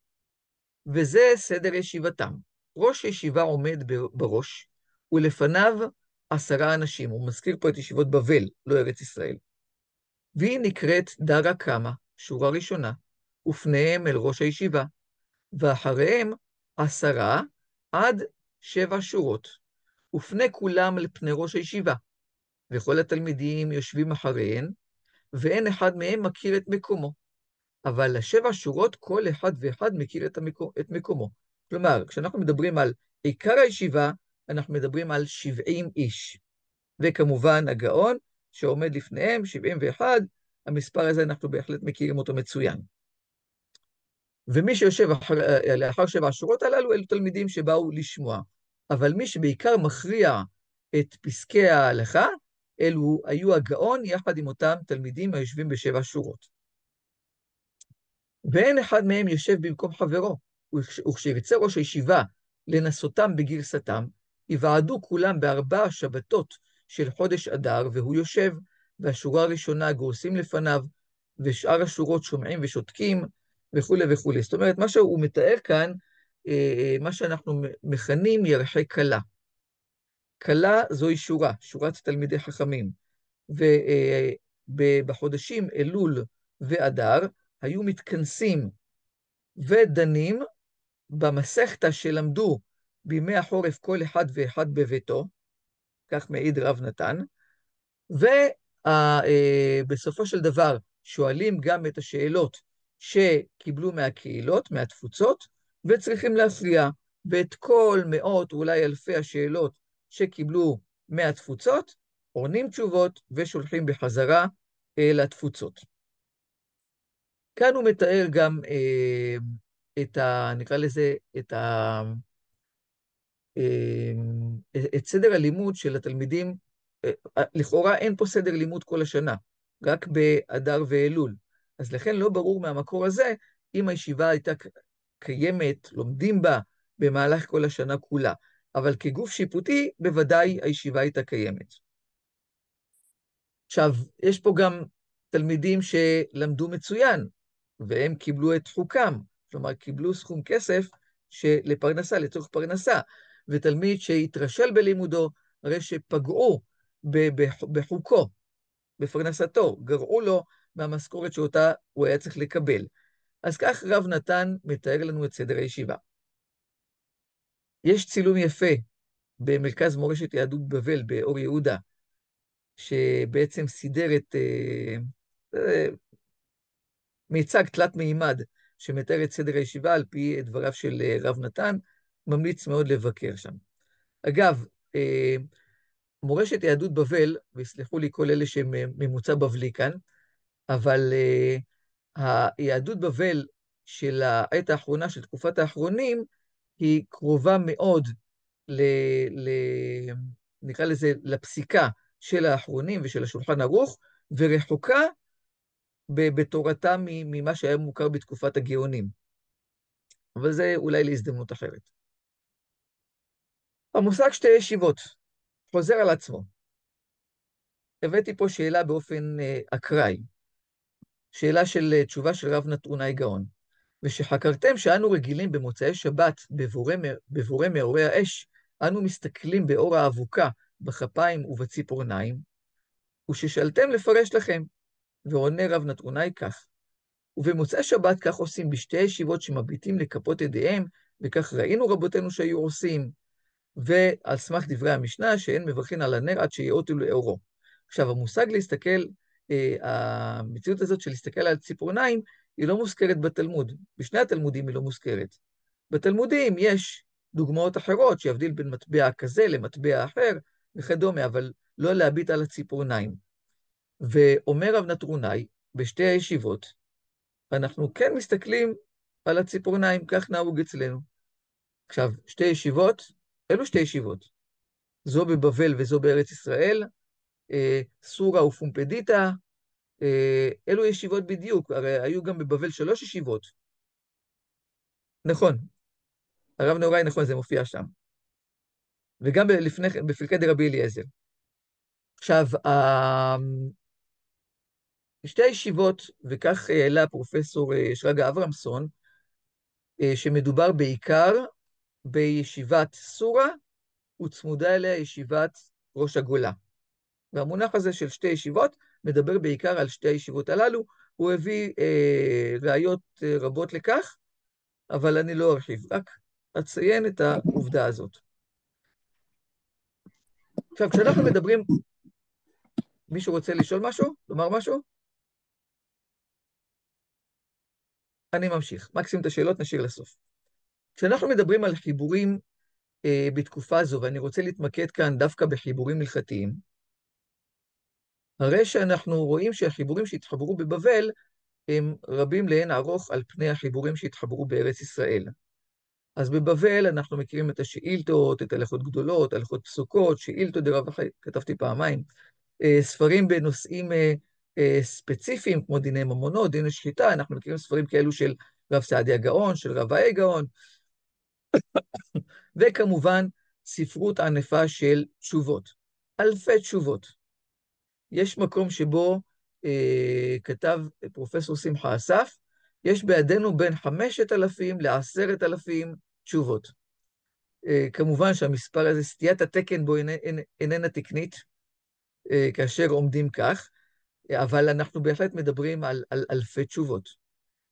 וזה סדר ישיבתם. ראש ישיבה עומד בראש, ולפניו עשרה אנשים. הוא מזכיר פה את ישיבות בבל, לא ארץ ישראל. והיא נקראת דרה קמא, שורה ראשונה, ופניהם אל ראש הישיבה, ואחריהם עשרה עד שבע שורות, ופני כולם אל פני ראש הישיבה, וכל התלמידים יושבים אחריהן, ואין אחד מהם מכיר את מקומו. אבל לשבע שורות, כל אחד ואחד מכיר את, המקום, את מקומו. כלומר, כשאנחנו מדברים על עיקר הישיבה, אנחנו מדברים על 70 איש. וכמובן, הגאון שעומד לפניהם, 71, המספר הזה, אנחנו בהחלט מכירים אותו מצוין. ומי שיושב אחר, לאחר שבע השורות הללו, אלו תלמידים שבאו לשמוע. אבל מי שבעיקר מכריע את פסקי ההלכה, אלו היו הגאון יחד עם אותם תלמידים היושבים בשבע שורות. ואין אחד מהם יושב במקום חברו, וכשירצה ראש הישיבה לנסותם בגרסתם, יוועדו כולם בארבע שבתות של חודש אדר, והוא יושב, והשורה הראשונה גורסים לפניו, ושאר השורות שומעים ושותקים, וכולי וכולי. זאת אומרת, מה שהוא מתאר כאן, אה, מה שאנחנו מכנים ירחי כלה. כלה זוהי שורה, שורת תלמידי חכמים. ובחודשים אלול ואדר היו מתכנסים ודנים במסכתא שלמדו בימי החורף כל אחד ואחד בביתו, כך מעיד רב נתן, ובסופו אה, של דבר שואלים גם את השאלות שקיבלו מהקהילות, מהתפוצות, וצריכים להפריע. ואת כל מאות, אולי אלפי השאלות שקיבלו מהתפוצות, עונים תשובות ושולחים בחזרה לתפוצות. כאן הוא מתאר גם אה, את ה... נקרא לזה, את ה... אה, את סדר הלימוד של התלמידים. אה, לכאורה אין פה סדר לימוד כל השנה, רק באדר ואלול. אז לכן לא ברור מהמקור הזה אם הישיבה הייתה קיימת, לומדים בה במהלך כל השנה כולה. אבל כגוף שיפוטי, בוודאי הישיבה הייתה קיימת. עכשיו, יש פה גם תלמידים שלמדו מצוין, והם קיבלו את חוקם, כלומר, קיבלו סכום כסף לפרנסה, לצורך פרנסה. ותלמיד שהתרשל בלימודו, הרי שפגעו בחוקו, בפרנסתו, גרעו לו מהמשכורת שאותה הוא היה צריך לקבל. אז כך רב נתן מתאר לנו את סדר הישיבה. יש צילום יפה במרכז מורשת יהדות בבל באור יהודה, שבעצם סידר את אה, אה, מיצג תלת מימד שמתאר את סדר הישיבה על פי דבריו של אה, רב נתן, ממליץ מאוד לבקר שם. אגב, אה, מורשת יהדות בבל, ויסלחו לי כל אלה שהם אה, ממוצא בבלי כאן, אבל היהדות בבל של העת האחרונה, של תקופת האחרונים, היא קרובה מאוד, ל, ל, נקרא לזה, לפסיקה של האחרונים ושל השולחן ערוך, ורחוקה בתורתה ממה שהיה מוכר בתקופת הגאונים. אבל זה אולי להזדמנות אחרת. המושג שתי ישיבות חוזר על עצמו. הבאתי פה שאלה באופן אה, אקראי, שאלה של אה, תשובה של רב נטרונאי גאון. ושחקרתם שאנו רגילים במוצאי שבת, בבורי מאורי האש, אנו מסתכלים באור האבוקה, בכפיים ובציפורניים, וששאלתם לפרש לכם. ועונה רב נטרונאי כך, ובמוצאי שבת כך עושים בשתי ישיבות שמביטים לכפות ידיהם, וכך ראינו רבותינו שהיו עושים, ועל סמך דברי המשנה, שאין מברכין על הנר עד שיאותו לאורו. עכשיו, המושג להסתכל, אה, המציאות הזאת של להסתכל על ציפורניים, היא לא מוזכרת בתלמוד. בשני התלמודים היא לא מוזכרת. בתלמודים יש דוגמאות אחרות שיבדיל בין מטבע כזה למטבע אחר וכדומה, אבל לא להביט על הציפורניים. ואומר רב נטרונאי, בשתי הישיבות, אנחנו כן מסתכלים על הציפורניים, כך נהוג אצלנו. עכשיו, שתי ישיבות, אלו שתי ישיבות. זו בבבל וזו בארץ ישראל, אה, סורה ופומפדיטה, אה, אלו ישיבות בדיוק, הרי היו גם בבבל שלוש ישיבות. נכון, הרב נהוראי, נכון, זה מופיע שם. וגם לפני כן, דרבי אליעזר. עכשיו, שתי הישיבות, וכך העלה פרופסור אה, שרגא אברמסון, אה, שמדובר בעיקר בישיבת סורה, וצמודה אליה ישיבת ראש הגולה. והמונח הזה של שתי ישיבות מדבר בעיקר על שתי הישיבות הללו. הוא הביא אה, ראיות אה, רבות לכך, אבל אני לא ארחיב, רק אציין את העובדה הזאת. עכשיו, כשאנחנו מדברים... מישהו רוצה לשאול משהו? לומר משהו? אני ממשיך. מקסימום את השאלות נשאיר לסוף. כשאנחנו מדברים על חיבורים אה, בתקופה זו, ואני רוצה להתמקד כאן דווקא בחיבורים הלכתיים, הרי שאנחנו רואים שהחיבורים שהתחברו בבבל הם רבים לאין ערוך על פני החיבורים שהתחברו בארץ ישראל. אז בבבל אנחנו מכירים את השאילתות, את הלכות גדולות, הלכות פסוקות, שאילתות דרב החי, כתבתי פעמיים, אה, ספרים בנושאים אה, ספציפיים, כמו דיני ממונות, דיני שחיטה, אנחנו מכירים ספרים כאלו של רב סעדיה גאון, של רב האי גאון, וכמובן, ספרות ענפה של תשובות. אלפי תשובות. יש מקום שבו אה, כתב פרופסור שמחה אסף, יש בידינו בין חמשת אלפים לעשרת אלפים תשובות. אה, כמובן שהמספר הזה, סטיית התקן בו איננה תקנית, אה, כאשר עומדים כך, אבל אנחנו בהחלט מדברים על, על אלפי תשובות.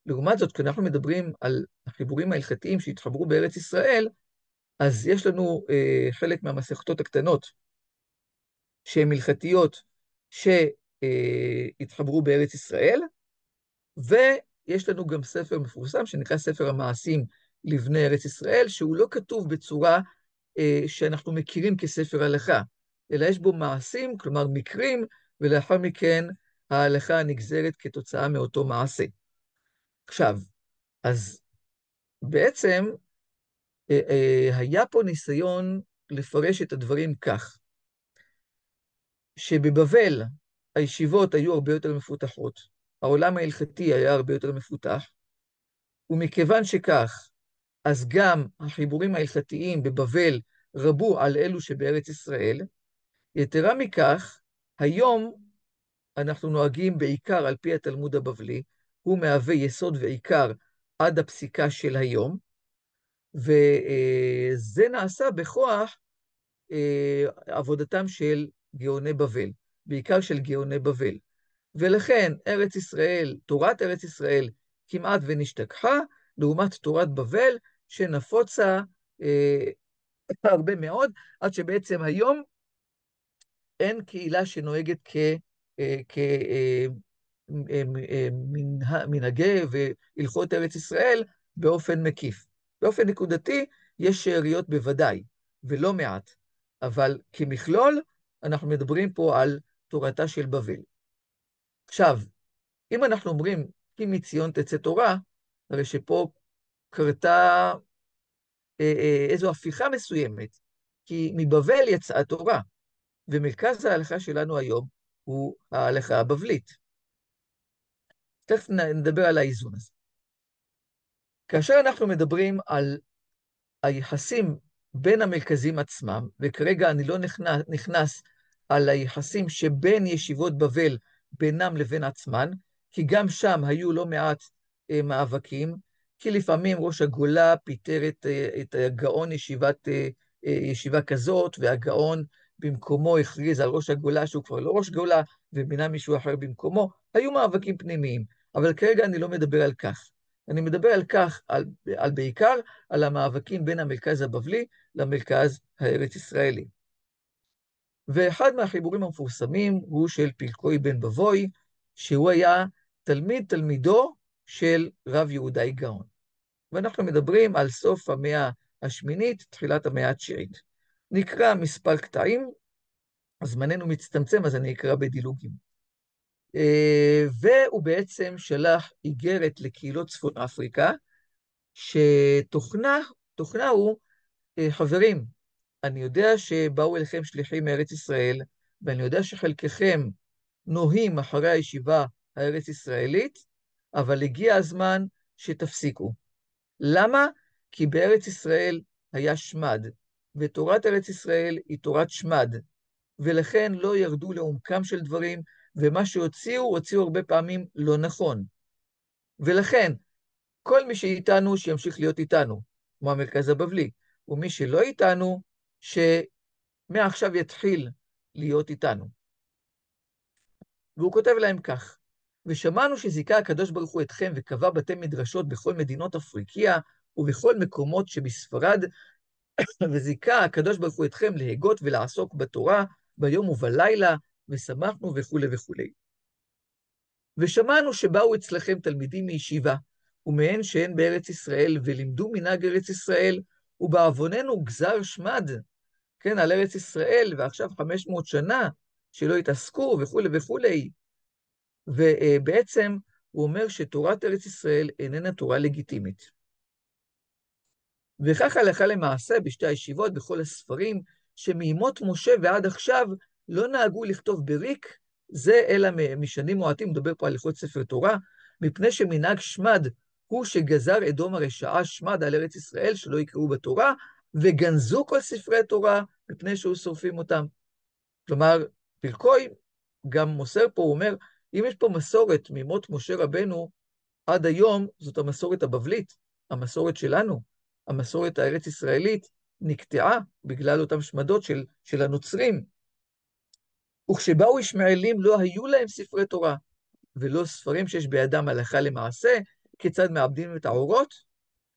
לעומת זאת, כשאנחנו מדברים על החיבורים ההלכתיים שהתחברו בארץ ישראל, אז יש לנו אה, חלק מהמסכתות הקטנות שהן הלכתיות שהתחברו אה, בארץ ישראל, ויש לנו גם ספר מפורסם שנקרא ספר המעשים לבני ארץ ישראל, שהוא לא כתוב בצורה אה, שאנחנו מכירים כספר הלכה, אלא יש בו מעשים, כלומר מקרים, ולאחר מכן ההלכה הנגזרת כתוצאה מאותו מעשה. עכשיו, אז בעצם אה, אה, היה פה ניסיון לפרש את הדברים כך, שבבבל הישיבות היו הרבה יותר מפותחות, העולם ההלכתי היה הרבה יותר מפותח, ומכיוון שכך, אז גם החיבורים ההלכתיים בבבל רבו על אלו שבארץ ישראל. יתרה מכך, היום אנחנו נוהגים בעיקר על פי התלמוד הבבלי, הוא מהווה יסוד ועיקר עד הפסיקה של היום, וזה נעשה בכוח עבודתם של גאוני בבל, בעיקר של גאוני בבל. ולכן ארץ ישראל, תורת ארץ ישראל כמעט ונשתכחה, לעומת תורת בבל, שנפוצה אה, הרבה מאוד, עד שבעצם היום אין קהילה שנוהגת כמנהגי אה, אה, והלכות ארץ ישראל באופן מקיף. באופן נקודתי יש שאריות בוודאי, ולא מעט, אבל כמכלול אנחנו מדברים פה על תורתה של בבל. עכשיו, אם אנחנו אומרים, כי מציון תצא תורה, הרי שפה קרתה אה, אה, איזו הפיכה מסוימת, כי מבבל יצאה תורה, ומרכז ההלכה שלנו היום הוא ההלכה הבבלית. תכף נדבר על האיזון הזה. כאשר אנחנו מדברים על היחסים בין המרכזים עצמם, וכרגע אני לא נכנס, נכנס על היחסים שבין ישיבות בבל בינם לבין עצמן, כי גם שם היו לא מעט אה, מאבקים, כי לפעמים ראש הגולה פיטר את, אה, את הגאון ישיבת, אה, אה, ישיבה כזאת, והגאון במקומו הכריז על ראש הגולה שהוא כבר לא ראש גולה, ומינה מישהו אחר במקומו. היו מאבקים פנימיים, אבל כרגע אני לא מדבר על כך. אני מדבר על כך, על, על בעיקר על המאבקים בין המרכז הבבלי למרכז הארץ-ישראלי. ואחד מהחיבורים המפורסמים הוא של פלקוי בן בבוי, שהוא היה תלמיד תלמידו של רב יהודאי גאון. ואנחנו מדברים על סוף המאה השמינית, תחילת המאה התשיעית. נקרא מספר קטעים, זמננו מצטמצם, אז אני אקרא בדילוגים. אה, והוא בעצם שלח איגרת לקהילות צפון אפריקה, שתוכנה הוא, אה, חברים, אני יודע שבאו אליכם שליחים מארץ ישראל, ואני יודע שחלקכם נוהים אחרי הישיבה הארץ-ישראלית, אבל הגיע הזמן שתפסיקו. למה? כי בארץ ישראל היה שמד, ותורת ארץ ישראל היא תורת שמד, ולכן לא ירדו לעומקם של דברים, ומה שהוציאו, הוציאו הרבה פעמים לא נכון. ולכן, כל מי שאיתנו, שימשיך להיות איתנו, כמו המרכז הבבלי, ומי שלא איתנו, שמעכשיו יתחיל להיות איתנו. והוא כותב להם כך: ושמענו שזיכה הקדוש ברוך הוא אתכם וקבע בתי מדרשות בכל מדינות אפריקיה ובכל מקומות שבספרד, וזיכה הקדוש ברוך הוא אתכם להגות ולעסוק בתורה ביום ובלילה, ושמחנו וכולי וכולי. ושמענו שבאו אצלכם תלמידים מישיבה, ומהן שהן בארץ ישראל, ולימדו מנהג ארץ ישראל, ובעווננו גזר שמד, כן, על ארץ ישראל, ועכשיו 500 שנה שלא התעסקו וכולי וכולי. ובעצם הוא אומר שתורת ארץ ישראל איננה תורה לגיטימית. וכך הלכה למעשה בשתי הישיבות, בכל הספרים, שמימות משה ועד עכשיו לא נהגו לכתוב בריק, זה אלא משנים מועטים, מדבר פה על הלכות ספר תורה, מפני שמנהג שמד הוא שגזר אדום הרשעה שמד על ארץ ישראל, שלא יקראו בתורה, וגנזו כל ספרי התורה מפני שהיו שורפים אותם. כלומר, פרקוי גם מוסר פה, הוא אומר, אם יש פה מסורת ממות משה רבנו עד היום, זאת המסורת הבבלית, המסורת שלנו, המסורת הארץ-ישראלית, נקטעה בגלל אותם שמדות של, של הנוצרים. וכשבאו ישמעאלים לא היו להם ספרי תורה, ולא ספרים שיש בידם הלכה למעשה, כיצד מאבדים את האורות?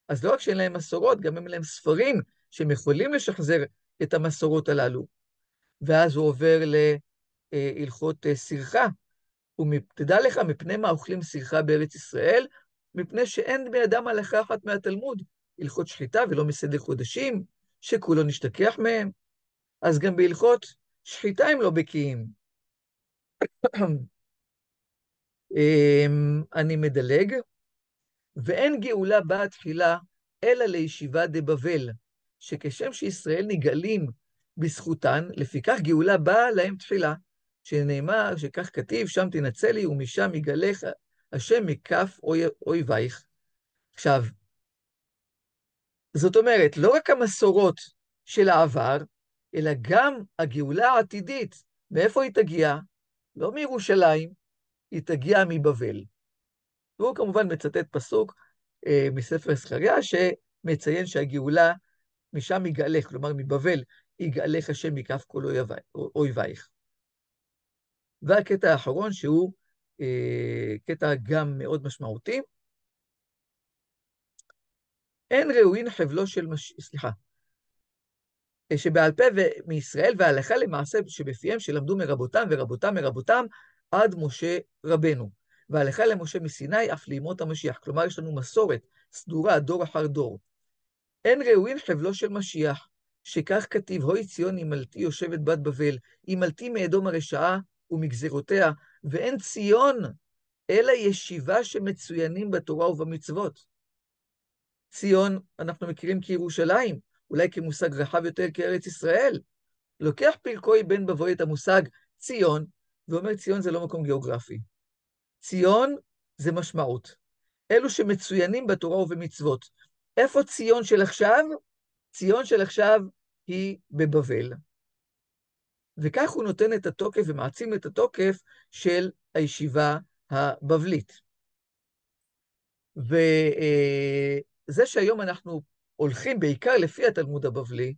אז לא רק שאין להם מסורות, גם אין להם ספרים שהם יכולים לשחזר את המסורות הללו. ואז הוא עובר להלכות סרחה. ותדע לך, מפני מה אוכלים סרחה בארץ ישראל? מפני שאין בידם הלכה אחת מהתלמוד, הלכות שחיטה ולא מסדר חודשים, שכולו נשתכח מהם. אז גם בהלכות שחיטה הם לא בקיאים. אמ, אני מדלג. ואין גאולה באה תחילה, אלא לישיבה דבבל, שכשם שישראל נגאלים בזכותן, לפיכך גאולה באה להם תחילה, שנאמר, שכך כתיב, שם תנצל לי ומשם יגלך השם מכף אויבייך. עכשיו, זאת אומרת, לא רק המסורות של העבר, אלא גם הגאולה העתידית. מאיפה היא תגיע? לא מירושלים, היא תגיע מבבל. והוא כמובן מצטט פסוק אה, מספר זכריה, מציין שהגאולה משם יגאלך, כלומר מבבל יגאלך השם מכף כל אויבייך. והקטע האחרון, שהוא אה, קטע גם מאוד משמעותי, אין ראוין חבלו של מש... סליחה, שבעל פה מישראל והלכה למעשה שבפיהם שלמדו מרבותם ורבותם מרבותם עד משה רבנו. והלכה למשה מסיני אף לימות המשיח. כלומר, יש לנו מסורת סדורה דור אחר דור. אין ראוין חבלו של משיח, שכך כתיב, הוי ציון ימלתי יושבת בת בבל, ימלתי מאדום הרשעה ומגזרותיה, ואין ציון, אלא ישיבה שמצוינים בתורה ובמצוות. ציון, אנחנו מכירים כירושלים, אולי כמושג רחב יותר כארץ ישראל. לוקח פלקוי בן בבוי את המושג ציון, ואומר ציון זה לא מקום גיאוגרפי. ציון זה משמעות. אלו שמצוינים בתורה ובמצוות. איפה ציון של עכשיו? ציון של עכשיו היא בבבל. וכך הוא נותן את התוקף ומעצים את התוקף של הישיבה הבבלית. וזה שהיום אנחנו הולכים בעיקר לפי התלמוד הבבלי,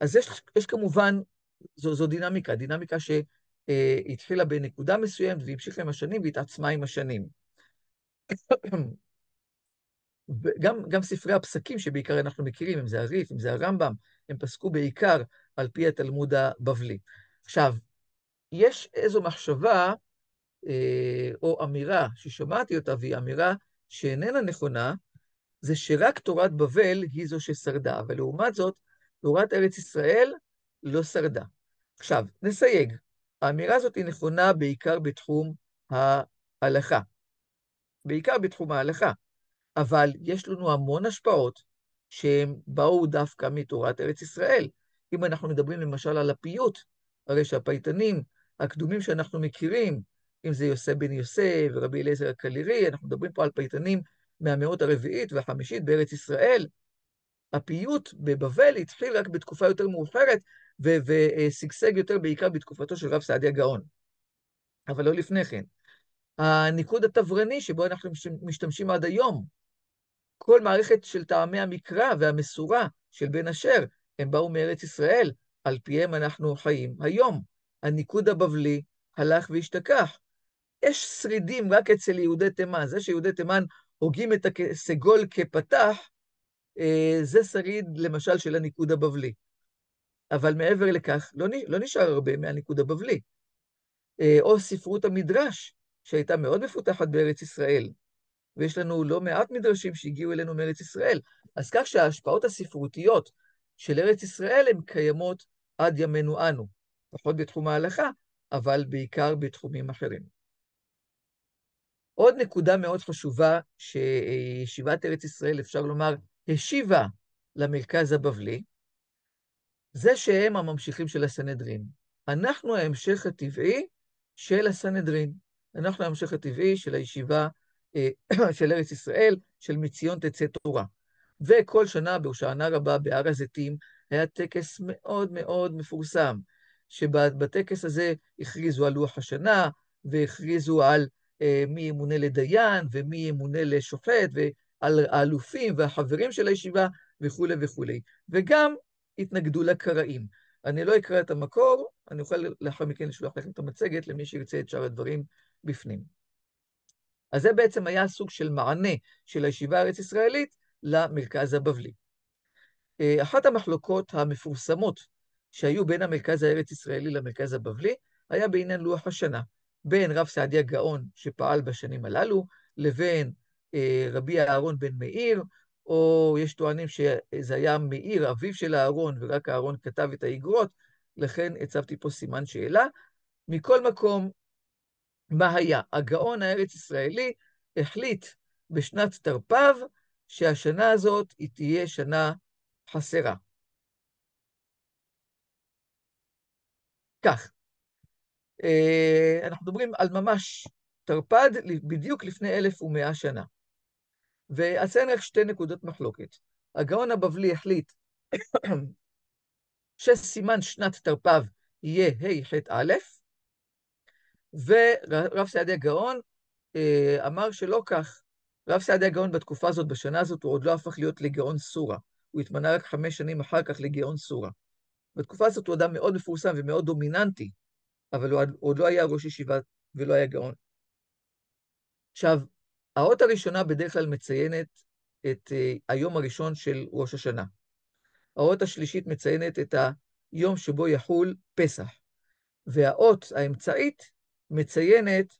אז יש, יש כמובן, זו, זו דינמיקה, דינמיקה שהתחילה בנקודה מסוימת והמשיכה עם השנים והתעצמה עם השנים. גם, גם ספרי הפסקים שבעיקר אנחנו מכירים, אם זה הריף, אם זה הרמב"ם, הם פסקו בעיקר על פי התלמוד הבבלי. עכשיו, יש איזו מחשבה אה, או אמירה ששמעתי אותה, והיא אמירה שאיננה נכונה, זה שרק תורת בבל היא זו ששרדה, אבל לעומת זאת, תורת ארץ ישראל לא שרדה. עכשיו, נסייג. האמירה הזאת היא נכונה בעיקר בתחום ההלכה. בעיקר בתחום ההלכה. אבל יש לנו המון השפעות שהן באו דווקא מתורת ארץ ישראל. אם אנחנו מדברים למשל על הפיוט, הרי שהפייטנים הקדומים שאנחנו מכירים, אם זה יוסף בן יוסף ורבי אליעזר הקלירי, אנחנו מדברים פה על פייטנים מהמאות הרביעית והחמישית בארץ ישראל. הפיוט בבבל התחיל רק בתקופה יותר מאוחרת, ושגשג יותר בעיקר בתקופתו של רב סעדיה גאון. אבל לא לפני כן. הניקוד התברני שבו אנחנו משתמשים עד היום, כל מערכת של טעמי המקרא והמסורה של בן אשר, הם באו מארץ ישראל, על פיהם אנחנו חיים היום. הניקוד הבבלי הלך והשתכח. יש שרידים רק אצל יהודי תימן. זה שיהודי תימן הוגים את הסגול כפתח, אה, זה שריד למשל של הניקוד הבבלי. אבל מעבר לכך, לא, לא נשאר הרבה מהניקוד הבבלי. אה, או ספרות המדרש, שהייתה מאוד מפותחת בארץ ישראל, ויש לנו לא מעט מדרשים שהגיעו אלינו מארץ ישראל. אז כך שההשפעות הספרותיות של ארץ ישראל הן קיימות עד ימינו אנו, פחות בתחום ההלכה, אבל בעיקר בתחומים אחרים. עוד נקודה מאוד חשובה שישיבת ארץ ישראל, אפשר לומר, השיבה למרכז הבבלי, זה שהם הממשיכים של הסנהדרין. אנחנו ההמשך הטבעי של הסנהדרין. אנחנו ההמשך הטבעי של הישיבה אה, של ארץ ישראל, של מציון תצא תורה. וכל שנה בהושענא רבה בהר הזיתים היה טקס מאוד מאוד מפורסם, שבטקס הזה הכריזו על לוח השנה, והכריזו על מי ימונה לדיין ומי ימונה לשופט, ועל האלופים והחברים של הישיבה וכולי וכולי. וגם התנגדו לקראים. אני לא אקרא את המקור, אני אוכל לאחר מכן לשלוח לכם את המצגת למי שירצה את שאר הדברים בפנים. אז זה בעצם היה סוג של מענה של הישיבה הארץ-ישראלית למרכז הבבלי. אה, אחת המחלוקות המפורסמות שהיו בין המרכז הארץ-ישראלי למרכז הבבלי, היה בעניין לוח השנה. בין רב סעדיה גאון, שפעל בשנים הללו, לבין אה, רבי אהרון בן מאיר, או יש טוענים שזה היה מאיר, אביו של אהרון, ורק אהרון כתב את האיגרות, לכן הצבתי פה סימן שאלה. מכל מקום, מה היה? הגאון הארץ-ישראלי החליט בשנת תרפ"ו שהשנה הזאת היא תהיה שנה חסרה. כך, אנחנו מדברים על ממש תרפ"ד בדיוק לפני 1,100 שנה. ואציין רק שתי נקודות מחלוקת. הגאון הבבלי החליט שסימן שנת תרפ"ו יהיה ה' ח' א', ורב סעדיה גאון אה, אמר שלא כך. רב סעדיה גאון בתקופה הזאת, בשנה הזאת, הוא עוד לא הפך להיות לגאון סורה. הוא התמנה רק חמש שנים אחר כך לגאון סורה. בתקופה הזאת הוא אדם מאוד מפורסם ומאוד דומיננטי, אבל הוא עוד לא היה ראש ישיבה ולא היה גאון. עכשיו, האות הראשונה בדרך כלל מציינת את uh, היום הראשון של ראש השנה. האות השלישית מציינת את היום שבו יחול פסח. והאות האמצעית מציינת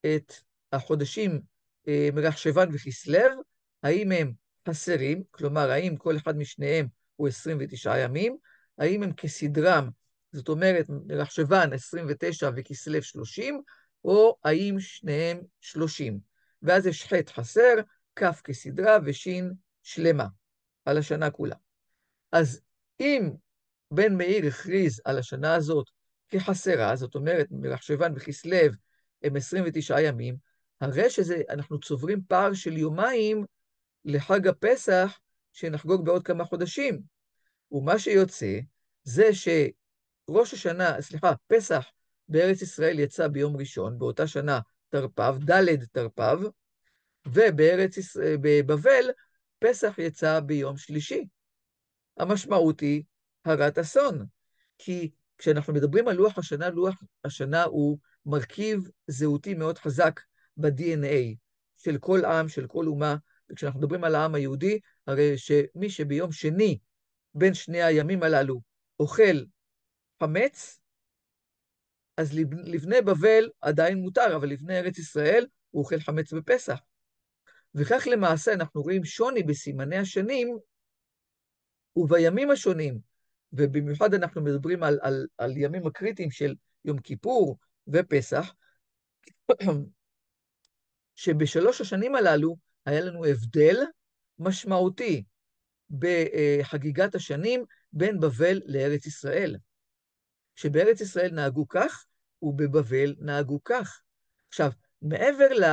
את החודשים אה, מרחשבן וכסלו, האם הם חסרים, כלומר, האם כל אחד משניהם הוא 29 ימים, האם הם כסדרם, זאת אומרת, מרחשבן 29 וכסלו 30, או האם שניהם 30. ואז יש ח' חסר, כ' כסדרה וש' שלמה, על השנה כולה. אז אם בן מאיר הכריז על השנה הזאת כחסרה, זאת אומרת, מרחשבן וכסלו הם 29 ימים, הרי שזה, אנחנו צוברים פער של יומיים לחג הפסח, שנחגוג בעוד כמה חודשים. ומה שיוצא זה שראש השנה, סליחה, פסח בארץ ישראל יצא ביום ראשון, באותה שנה תרפ"ו, ד' תרפ"ו, ובארץ בבבל, פסח יצא ביום שלישי. המשמעות היא הרת אסון, כי כשאנחנו מדברים על לוח השנה, לוח השנה הוא מרכיב זהותי מאוד חזק ב-DNA של כל עם, של כל אומה, וכשאנחנו מדברים על העם היהודי, הרי שמי שביום שני, בין שני הימים הללו, אוכל חמץ, אז לבני בבל עדיין מותר, אבל לבני ארץ ישראל הוא אוכל חמץ בפסח. וכך למעשה אנחנו רואים שוני בסימני השנים ובימים השונים, ובמיוחד אנחנו מדברים על, על, על ימים הקריטיים של יום כיפור ופסח, שבשלוש השנים הללו היה לנו הבדל משמעותי בחגיגת השנים בין בבל לארץ ישראל. שבארץ ישראל נהגו כך, ובבבל נהגו כך. עכשיו, מעבר ל...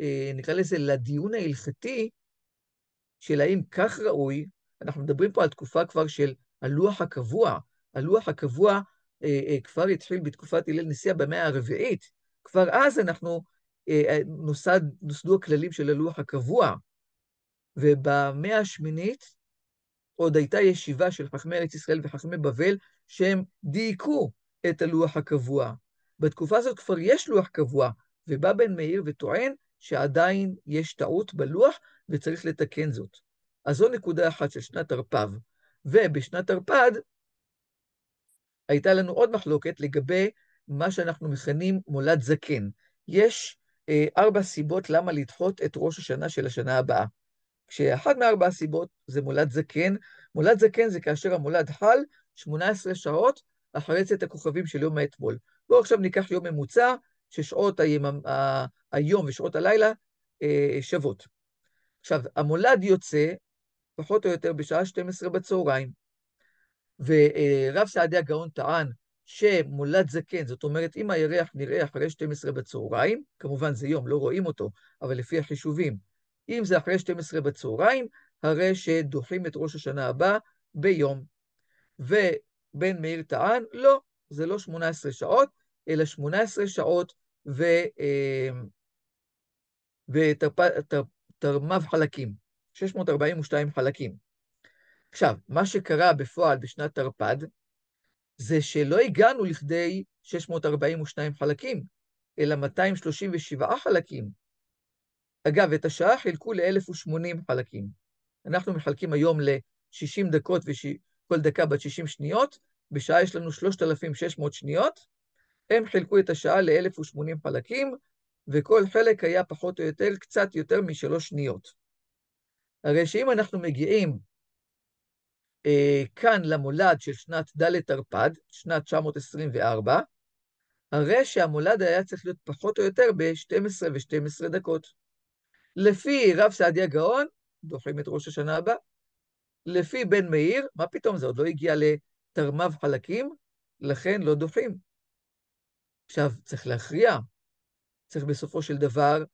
אה, נקרא לזה, לדיון ההלכתי של האם כך ראוי, אנחנו מדברים פה על תקופה כבר של הלוח הקבוע. הלוח הקבוע אה, אה, כבר התחיל בתקופת הלל נשיאה במאה הרביעית. כבר אז אנחנו אה, אה, נוסד, נוסדו הכללים של הלוח הקבוע, ובמאה השמינית עוד הייתה ישיבה של חכמי ארץ ישראל וחכמי בבל, שהם דייקו את הלוח הקבוע. בתקופה הזאת כבר יש לוח קבוע, ובא בן מאיר וטוען שעדיין יש טעות בלוח וצריך לתקן זאת. אז זו נקודה אחת של שנת תרפ"ו. ובשנת תרפ"ד הייתה לנו עוד מחלוקת לגבי מה שאנחנו מכנים מולד זקן. יש אה, ארבע סיבות למה לדחות את ראש השנה של השנה הבאה. כשאחת מארבע הסיבות זה מולד זקן. מולד זקן זה כאשר המולד חל 18 שעות אחרי צאת הכוכבים של יום האתמול. בואו עכשיו ניקח יום ממוצע, ששעות היום, ושעות הלילה אה, שוות. עכשיו, המולד יוצא פחות או יותר בשעה 12 בצהריים, ורב סעדיה גאון טען שמולד זקן, זאת אומרת, אם הירח נראה אחרי 12 בצהריים, כמובן זה יום, לא רואים אותו, אבל לפי החישובים, אם זה אחרי 12 בצהריים, הרי שדוחים את ראש השנה הבא ביום. ובן מאיר טען, לא, זה לא 18 שעות, אלא 18 שעות ו... אה, ותרמיו חלקים, 642 חלקים. עכשיו, מה שקרה בפועל בשנת תרפ"ד, זה שלא הגענו לכדי 642 חלקים, אלא 237 חלקים. אגב, את השעה חילקו ל-1,080 חלקים. אנחנו מחלקים היום ל-60 דקות וכל דקה בת 60 שניות, בשעה יש לנו 3,600 שניות, הם חילקו את השעה ל-1,080 חלקים, וכל חלק היה פחות או יותר קצת יותר משלוש שניות. הרי שאם אנחנו מגיעים אה, כאן למולד של שנת ד' תרפ"ד, שנת 924, הרי שהמולד היה צריך להיות פחות או יותר ב-12 ו-12 דקות. לפי רב סעדיה גאון, דוחים את ראש השנה הבא. לפי בן מאיר, מה פתאום, זה עוד לא הגיע לתרמיו חלקים, לכן לא דוחים. עכשיו, צריך להכריע. צריך בסופו של דבר,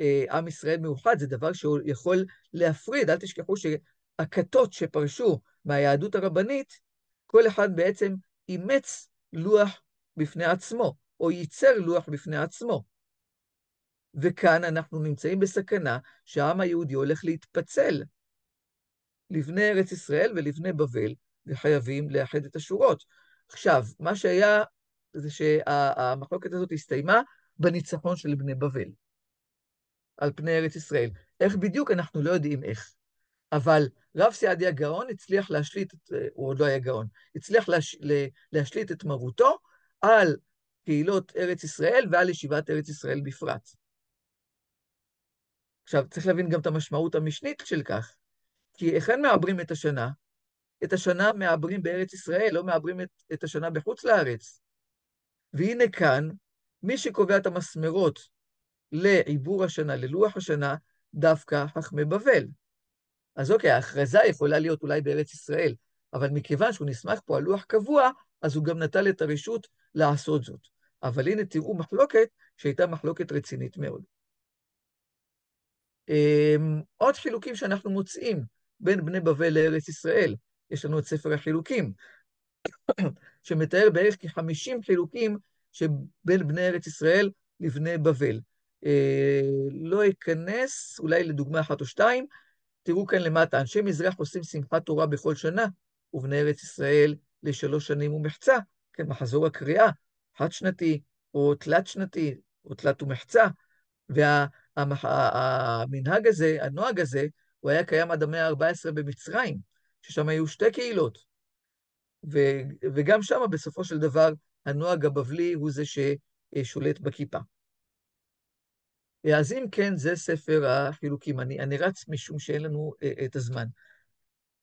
אה, עם ישראל מאוחד, זה דבר שהוא יכול להפריד. אל תשכחו שהכתות שפרשו מהיהדות הרבנית, כל אחד בעצם אימץ לוח בפני עצמו, או ייצר לוח בפני עצמו. וכאן אנחנו נמצאים בסכנה שהעם היהודי הולך להתפצל לבני ארץ ישראל ולבני בבל, וחייבים לאחד את השורות. עכשיו, מה שהיה זה שהמחלוקת הזאת הסתיימה בניצחון של בני בבל על פני ארץ ישראל. איך בדיוק? אנחנו לא יודעים איך. אבל רב סעדיה גאון הצליח להשליט, הוא עוד לא היה גאון, הצליח להש, להשליט את מרותו על קהילות ארץ ישראל ועל ישיבת ארץ ישראל בפרט. עכשיו, צריך להבין גם את המשמעות המשנית של כך, כי היכן מעברים את השנה? את השנה מעברים בארץ ישראל, לא מעברים את, את השנה בחוץ לארץ. והנה כאן, מי שקובע את המסמרות לעיבור השנה, ללוח השנה, דווקא חכמי בבל. אז אוקיי, ההכרזה יכולה להיות אולי בארץ ישראל, אבל מכיוון שהוא נסמך פה על לוח קבוע, אז הוא גם נטל את הרשות לעשות זאת. אבל הנה תראו מחלוקת שהייתה מחלוקת רצינית מאוד. אמ, עוד חילוקים שאנחנו מוצאים בין בני בבל לארץ ישראל, יש לנו את ספר החילוקים, שמתאר בערך כ-50 חילוקים שבין בני ארץ ישראל לבני בבל. אה, לא אכנס, אולי לדוגמה אחת או שתיים, תראו כאן למטה, אנשי מזרח עושים שמחת תורה בכל שנה, ובני ארץ ישראל לשלוש שנים ומחצה, כן, מחזור הקריאה, חד-שנתי, או תלת-שנתי, או תלת ומחצה, והמנהג הזה, הנוהג הזה, הוא היה קיים עד המאה ה-14 במצרים, ששם היו שתי קהילות, ו, וגם שם בסופו של דבר הנוהג הבבלי הוא זה ששולט בכיפה. אז אם כן, זה ספר החילוקים. אני, אני רץ משום שאין לנו אה, את הזמן.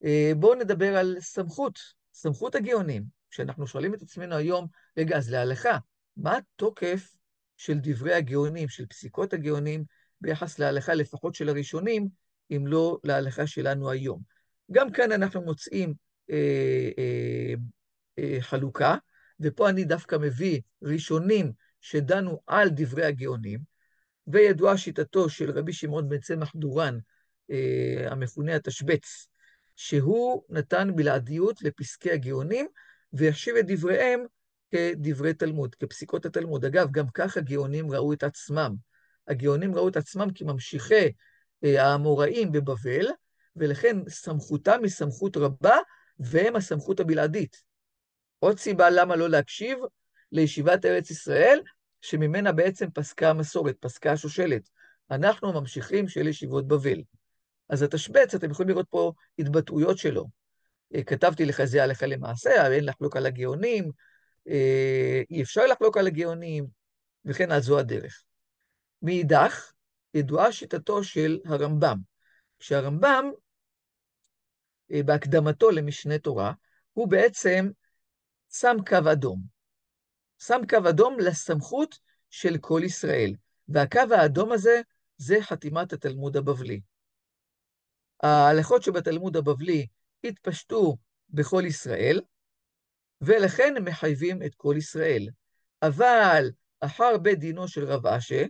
אה, בואו נדבר על סמכות, סמכות הגאונים. כשאנחנו שואלים את עצמנו היום, רגע, אז להלכה, מה התוקף של דברי הגאונים, של פסיקות הגאונים, ביחס להלכה, לפחות של הראשונים, אם לא להלכה שלנו היום? גם כאן אנחנו מוצאים אה, אה, אה, חלוקה, ופה אני דווקא מביא ראשונים שדנו על דברי הגאונים, וידועה שיטתו של רבי שמעון בן צמח דורן, אה, המכונה התשבץ, שהוא נתן בלעדיות לפסקי הגאונים, והחשיב את דבריהם כדברי תלמוד, כפסיקות התלמוד. אגב, גם כך הגאונים ראו את עצמם. הגאונים ראו את עצמם כממשיכי האמוראים בבבל, ולכן סמכותם היא סמכות רבה, והם הסמכות הבלעדית. עוד סיבה למה לא להקשיב לישיבת ארץ ישראל, שממנה בעצם פסקה המסורת, פסקה השושלת. אנחנו ממשיכים של ישיבות בבל. אז התשבץ, אתם יכולים לראות פה התבטאויות שלו. אה, כתבתי לך זה עליך למעשה, אין לחלוק על הגאונים, אה, אי אפשר לחלוק על הגאונים, וכן על זו הדרך. מאידך, ידועה שיטתו של הרמב"ם. כשהרמב"ם, אה, בהקדמתו למשנה תורה, הוא בעצם שם קו אדום. שם קו אדום לסמכות של כל ישראל. והקו האדום הזה זה חתימת התלמוד הבבלי. ההלכות שבתלמוד הבבלי התפשטו בכל ישראל, ולכן הם מחייבים את כל ישראל. אבל אחר בית דינו של רב אשה,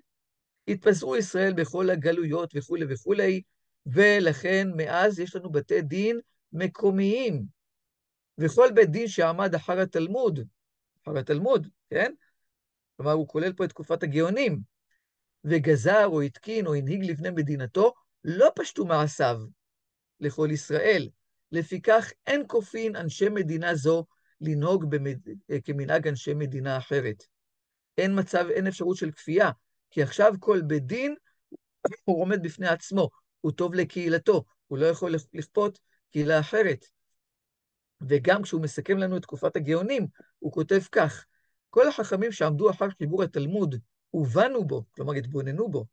התפזרו ישראל בכל הגלויות וכולי וכולי, ולכן מאז יש לנו בתי דין מקומיים. וכל בית דין שעמד אחר התלמוד, אחר התלמוד, כן? כלומר, הוא כולל פה את תקופת הגאונים. וגזר או התקין או הנהיג לבני מדינתו, לא פשטו מעשיו לכל ישראל. לפיכך אין כופין אנשי מדינה זו לנהוג במד... כמנהג אנשי מדינה אחרת. אין מצב, אין אפשרות של כפייה, כי עכשיו כל בית דין הוא עומד בפני עצמו, הוא טוב לקהילתו, הוא לא יכול לכפות קהילה אחרת. וגם כשהוא מסכם לנו את תקופת הגאונים, הוא כותב כך, כל החכמים שעמדו אחר חיבור התלמוד ובנו בו, כלומר התבוננו בו,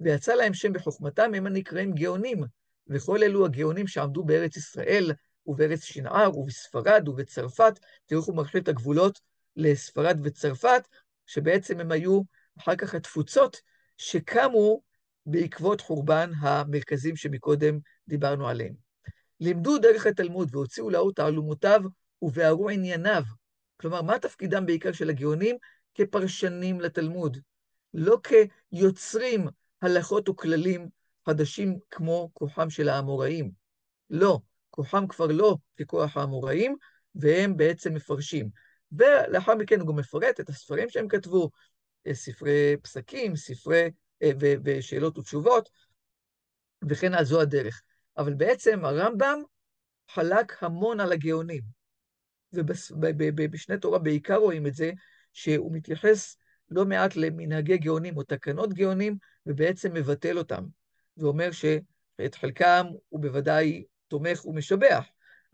ויצא להם שם בחוכמתם, הם הנקראים גאונים, וכל אלו הגאונים שעמדו בארץ ישראל, ובארץ שנער, ובספרד, ובצרפת, תראו איך הוא מרחיב את הגבולות לספרד וצרפת, שבעצם הם היו אחר כך התפוצות שקמו בעקבות חורבן המרכזים שמקודם דיברנו עליהם. לימדו דרך התלמוד והוציאו לאור תעלומותיו ובערו ענייניו, כלומר, מה תפקידם בעיקר של הגאונים? כפרשנים לתלמוד, לא כיוצרים הלכות וכללים חדשים כמו כוחם של האמוראים. לא, כוחם כבר לא ככוח האמוראים, והם בעצם מפרשים. ולאחר מכן הוא גם מפרט את הספרים שהם כתבו, ספרי פסקים, ספרי ושאלות ותשובות, וכן על זו הדרך. אבל בעצם הרמב"ם חלק המון על הגאונים. ובשני תורה בעיקר רואים את זה, שהוא מתייחס לא מעט למנהגי גאונים או תקנות גאונים, ובעצם מבטל אותם. ואומר שאת חלקם הוא בוודאי תומך ומשבח,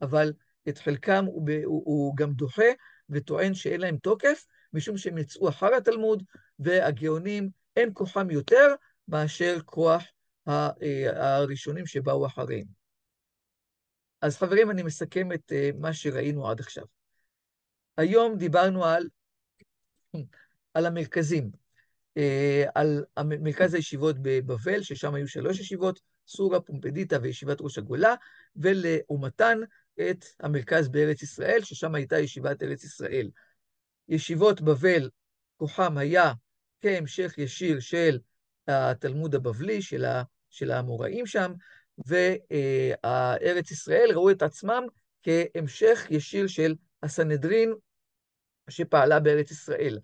אבל את חלקם הוא, הוא, הוא גם דוחה וטוען שאין להם תוקף, משום שהם יצאו אחר התלמוד, והגאונים אין כוחם יותר מאשר כוח אה, הראשונים שבאו אחריהם. אז חברים, אני מסכם את אה, מה שראינו עד עכשיו. היום דיברנו על, על המרכזים, אה, על מרכז הישיבות בבבל, ששם היו שלוש ישיבות, סורה, פומפדיטה וישיבת ראש הגולה, ולעומתן את המרכז בארץ ישראל, ששם הייתה ישיבת ארץ ישראל. ישיבות בבל, כוחם היה כהמשך ישיר של התלמוד הבבלי, של, האמוראים שם, וארץ ישראל ראו את עצמם כהמשך ישיר של הסנהדרין שפעלה בארץ ישראל.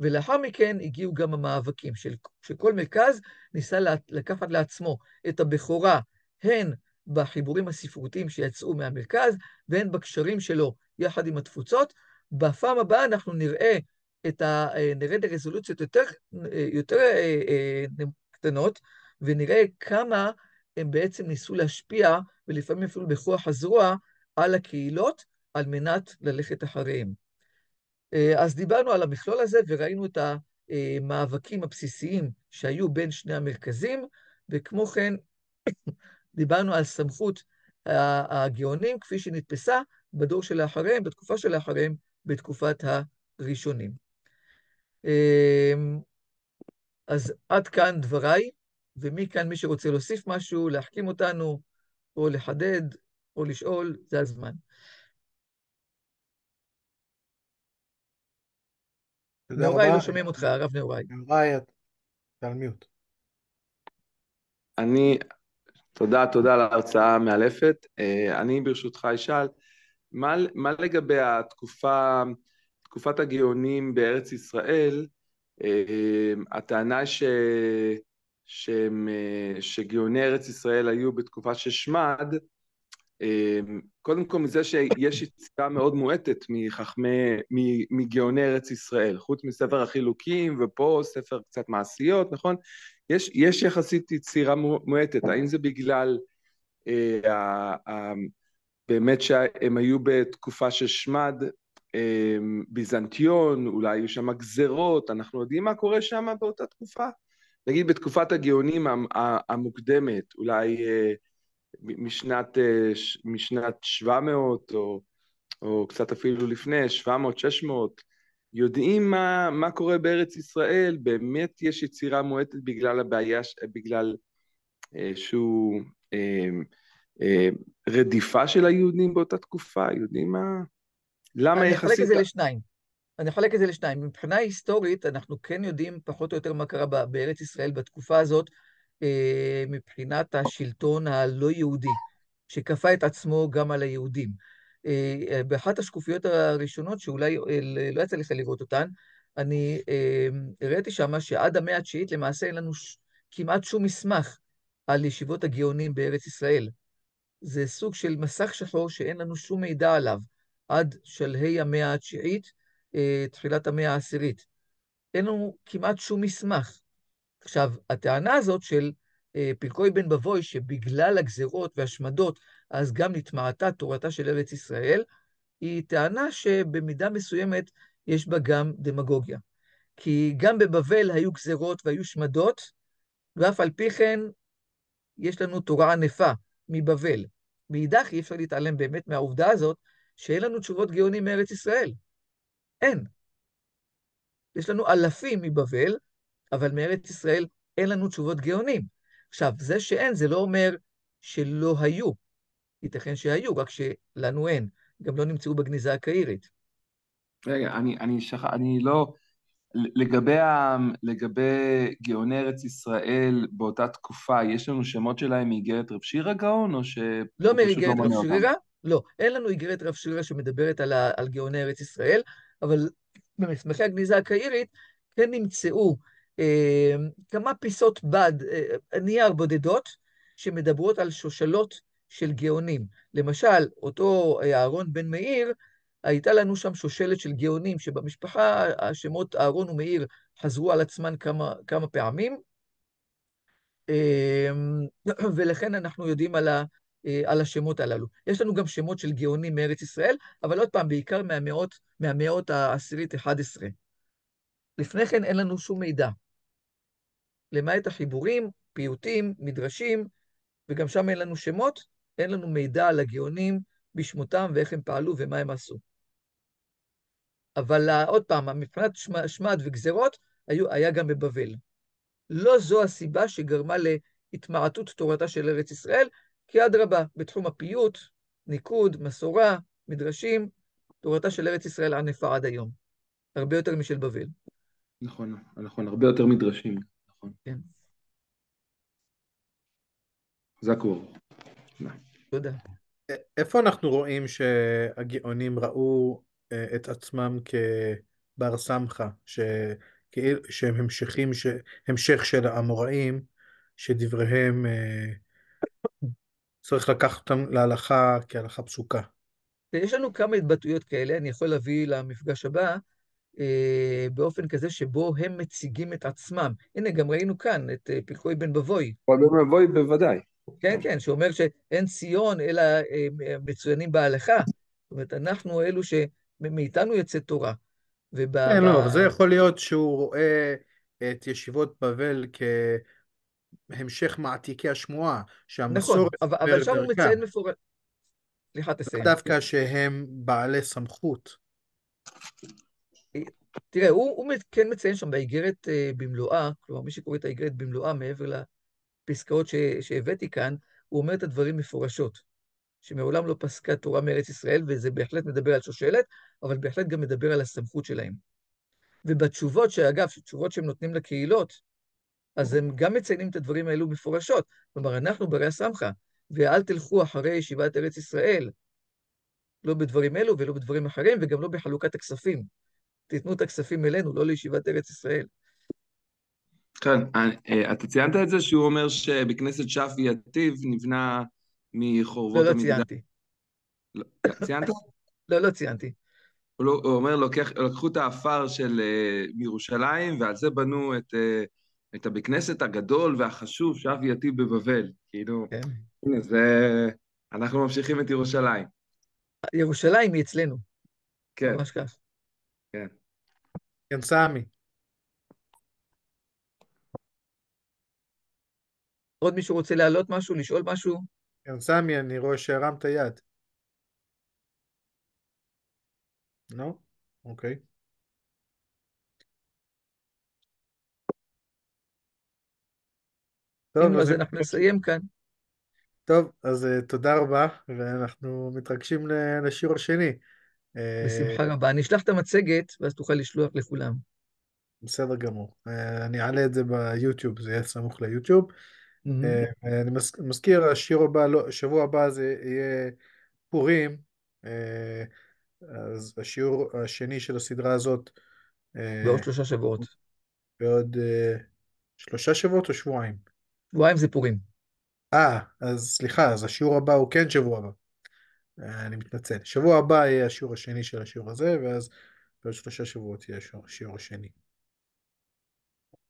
ולאחר מכן הגיעו גם המאבקים, של, שכל מרכז ניסה לקחת לעצמו את הבכורה, הן בחיבורים הספרותיים שיצאו מהמרכז, והן בקשרים שלו יחד עם התפוצות. בפעם הבאה אנחנו נראה את ה... נרד לרזולוציות יותר, יותר אה, אה, קטנות, ונראה כמה הם בעצם ניסו להשפיע, ולפעמים אפילו בכוח הזרוע, על הקהילות, על מנת ללכת אחריהם. אה, אז דיברנו על המכלול הזה וראינו את המאבקים הבסיסיים שהיו בין שני המרכזים, וכמו כן דיברנו על סמכות הגאונים כפי שנתפסה בדור שלאחריהם, בתקופה שלאחריהם, בתקופת הראשונים. אה, אז עד כאן דבריי, ומכאן מי שרוצה להוסיף משהו, להחכים אותנו, או לחדד, או לשאול, זה הזמן. נאורי, לא שומעים אותך, הרב נאורי. נאורי, אתה על מיוט. אני, תודה, תודה על ההרצאה המאלפת. אה, אני ברשותך אשאל, מה, מה לגבי התקופה, תקופת הגאונים בארץ ישראל, אה, הטענה ש, שהם, אה, שגאוני ארץ ישראל היו בתקופה של שמד, אמ, קודם כל מזה שיש יציאה מאוד מועטת מחכמי, מגאוני ארץ ישראל, חוץ מספר החילוקים ופה ספר קצת מעשיות, נכון? יש, יש יחסית יצירה מועטת, האם זה בגלל אה, אה, באמת שהם היו בתקופה של שמד, אה, ביזנטיון, אולי היו שם גזרות, אנחנו יודעים מה קורה שם באותה תקופה? נגיד בתקופת הגאונים המוקדמת, אולי אה, משנת, אה, משנת 700 או, או קצת אפילו לפני, 700, 600, יודעים מה, מה קורה בארץ ישראל, באמת יש יצירה מועטת בגלל הבעיה, בגלל אה, אה, רדיפה של היהודים באותה תקופה, יודעים מה... למה אני יחסית... אני אחלק את זה לשניים. אני אחלק את זה לשניים. מבחינה היסטורית, אנחנו כן יודעים פחות או יותר מה קרה בארץ ישראל בתקופה הזאת, אה, מבחינת השלטון הלא יהודי, שכפה את עצמו גם על היהודים. אה, באחת השקופיות הראשונות, שאולי אה, לא יצא לך לראות אותן, אני הראיתי שמה שעד המאה התשיעית למעשה אין לנו כמעט שום מסמך על ישיבות הגאונים בארץ ישראל. זה סוג של מסך שחור שאין לנו שום מידע עליו עד שלהי המאה התשיעית, תחילת המאה העשירית. אין לנו כמעט שום מסמך. עכשיו, הטענה הזאת של אה, פלקוי בן בבוי, שבגלל הגזרות והשמדות, אז גם נטמעתה תורתה של ארץ ישראל, היא טענה שבמידה מסוימת יש בה גם דמגוגיה. כי גם בבבל היו גזרות והיו שמדות, ואף על פי כן יש לנו תורה ענפה מבבל. מאידך אי אפשר להתעלם באמת מהעובדה הזאת שאין לנו תשובות גאונים מארץ ישראל. אין. יש לנו אלפים מבבל, אבל מארץ ישראל אין לנו תשובות גאונים. עכשיו, זה שאין, זה לא אומר שלא היו. ייתכן שהיו, רק שלנו אין. גם לא נמצאו בגניזה הקהירית. רגע, אני, אני, שכ... אני לא... לגבי, ה... לגבי גאוני ארץ ישראל באותה תקופה, יש לנו שמות שלהם מאיגרת רב שירה גאון, או ש... לא מאיגרת רב שירה, לא. אין לנו איגרת רב שירה שמדברת על, ה... על גאוני ארץ ישראל, אבל במסמכי הגניזה הקהירית כן נמצאו אה, כמה פיסות בד, אה, נייר בודדות, שמדברות על שושלות של גאונים. למשל, אותו אהרון בן מאיר, הייתה לנו שם שושלת של גאונים, שבמשפחה השמות אהרון ומאיר חזרו על עצמן כמה, כמה פעמים, ולכן אנחנו יודעים על, ה, על השמות הללו. יש לנו גם שמות של גאונים מארץ ישראל, אבל עוד פעם, בעיקר מהמאות, מהמאות העשירית 11. לפני כן אין לנו שום מידע. למעט החיבורים, פיוטים, מדרשים, וגם שם אין לנו שמות, אין לנו מידע על הגאונים בשמותם ואיך הם פעלו ומה הם עשו. אבל עוד פעם, מבחינת שמד וגזרות, היו, היה גם בבבל. לא זו הסיבה שגרמה להתמעטות תורתה של ארץ ישראל, כי אדרבה, בתחום הפיוט, ניקוד, מסורה, מדרשים, תורתה של ארץ ישראל ענפה עד היום. הרבה יותר משל בבל. נכון, נכון, הרבה יותר מדרשים. נכון. כן. חזק וברוך. תודה. איפה אנחנו רואים שהגאונים ראו את עצמם כבר סמכה, שהם המשכים, המשך של האמוראים, שדבריהם אה, צריך לקחת אותם להלכה כהלכה פסוקה? יש לנו כמה התבטאויות כאלה, אני יכול להביא למפגש הבא, אה, באופן כזה שבו הם מציגים את עצמם. הנה, גם ראינו כאן את אה, פיקחוי בן בבוי. פיקחוי בן בבוי בוודאי. כן, כן, שאומר שאין ציון אלא אה, מצוינים בהלכה. זאת אומרת, אנחנו אלו שמאיתנו יוצא תורה. ובא... כן, לא, זה יכול להיות שהוא רואה את ישיבות בבל כהמשך מעתיקי השמועה, שהמסורת... נכון, אבל, אבל שם הוא מציין מפורט... סליחה, תסיים. דווקא שהם בעלי סמכות. תראה, הוא, הוא כן מציין שם באיגרת uh, במלואה, כלומר, מי שקורא את האיגרת במלואה, מעבר לפסקאות ש, שהבאתי כאן, הוא אומר את הדברים מפורשות, שמעולם לא פסקה תורה מארץ ישראל, וזה בהחלט מדבר על שושלת, אבל בהחלט גם מדבר על הסמכות שלהם. ובתשובות, שאגב, תשובות שהם נותנים לקהילות, אז הם גם מציינים את הדברים האלו מפורשות. כלומר, אנחנו ברי הסמכה, ואל תלכו אחרי ישיבת ארץ ישראל, לא בדברים אלו ולא בדברים אחרים, וגם לא בחלוקת הכספים. תיתנו את הכספים אלינו, לא לישיבת ארץ ישראל. כן, אה, אתה ציינת את זה שהוא אומר שבכנסת שפי יתיב נבנה מחורבות לא, לא ציינתי. לא, ציינת? לא, לא ציינתי. הוא, לא, הוא אומר, לוקח, לקחו את האפר של uh, מירושלים, ועל זה בנו את, uh, את הבית כנסת הגדול והחשוב שאבי יתיב בבבל. כאילו, כן. הנה, זה... אנחנו ממשיכים את ירושלים. ירושלים היא אצלנו. כן. ממש כך. כן. כן, סמי. עוד מישהו רוצה להעלות משהו, לשאול משהו? כן, סמי, אני רואה שהרמת יד. לא? אוקיי. טוב, אז אנחנו נסיים כאן. טוב, אז uh, תודה רבה, ואנחנו מתרגשים לשיעור השני. בשמחה uh, רבה. אני אשלח את המצגת, ואז תוכל לשלוח לכולם. בסדר גמור. Uh, אני אעלה את זה ביוטיוב, זה יהיה סמוך ליוטיוב. Mm-hmm. Uh, אני מז, מזכיר, השיעור הבא, לא, שבוע הבא זה יהיה פורים. Uh, אז השיעור השני של הסדרה הזאת... בעוד שלושה שבועות. בעוד שלושה שבועות או שבועיים? שבועיים זה פורים. אה, אז סליחה, אז השיעור הבא הוא כן שבוע הבא. אני מתנצל. שבוע הבא יהיה השיעור השני של השיעור הזה, ואז בעוד שלושה שבועות יהיה השיעור השני.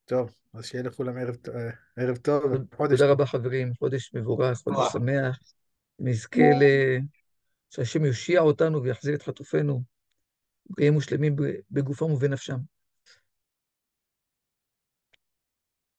טוב, אז שיהיה לכולם ערב, ערב טוב, חודש תודה רבה חברים, חודש מבורך, חודש שמח. נזכה ל... שהשם יושיע אותנו ויחזיר את חטופינו בריאים ושלמים בגופם ובנפשם.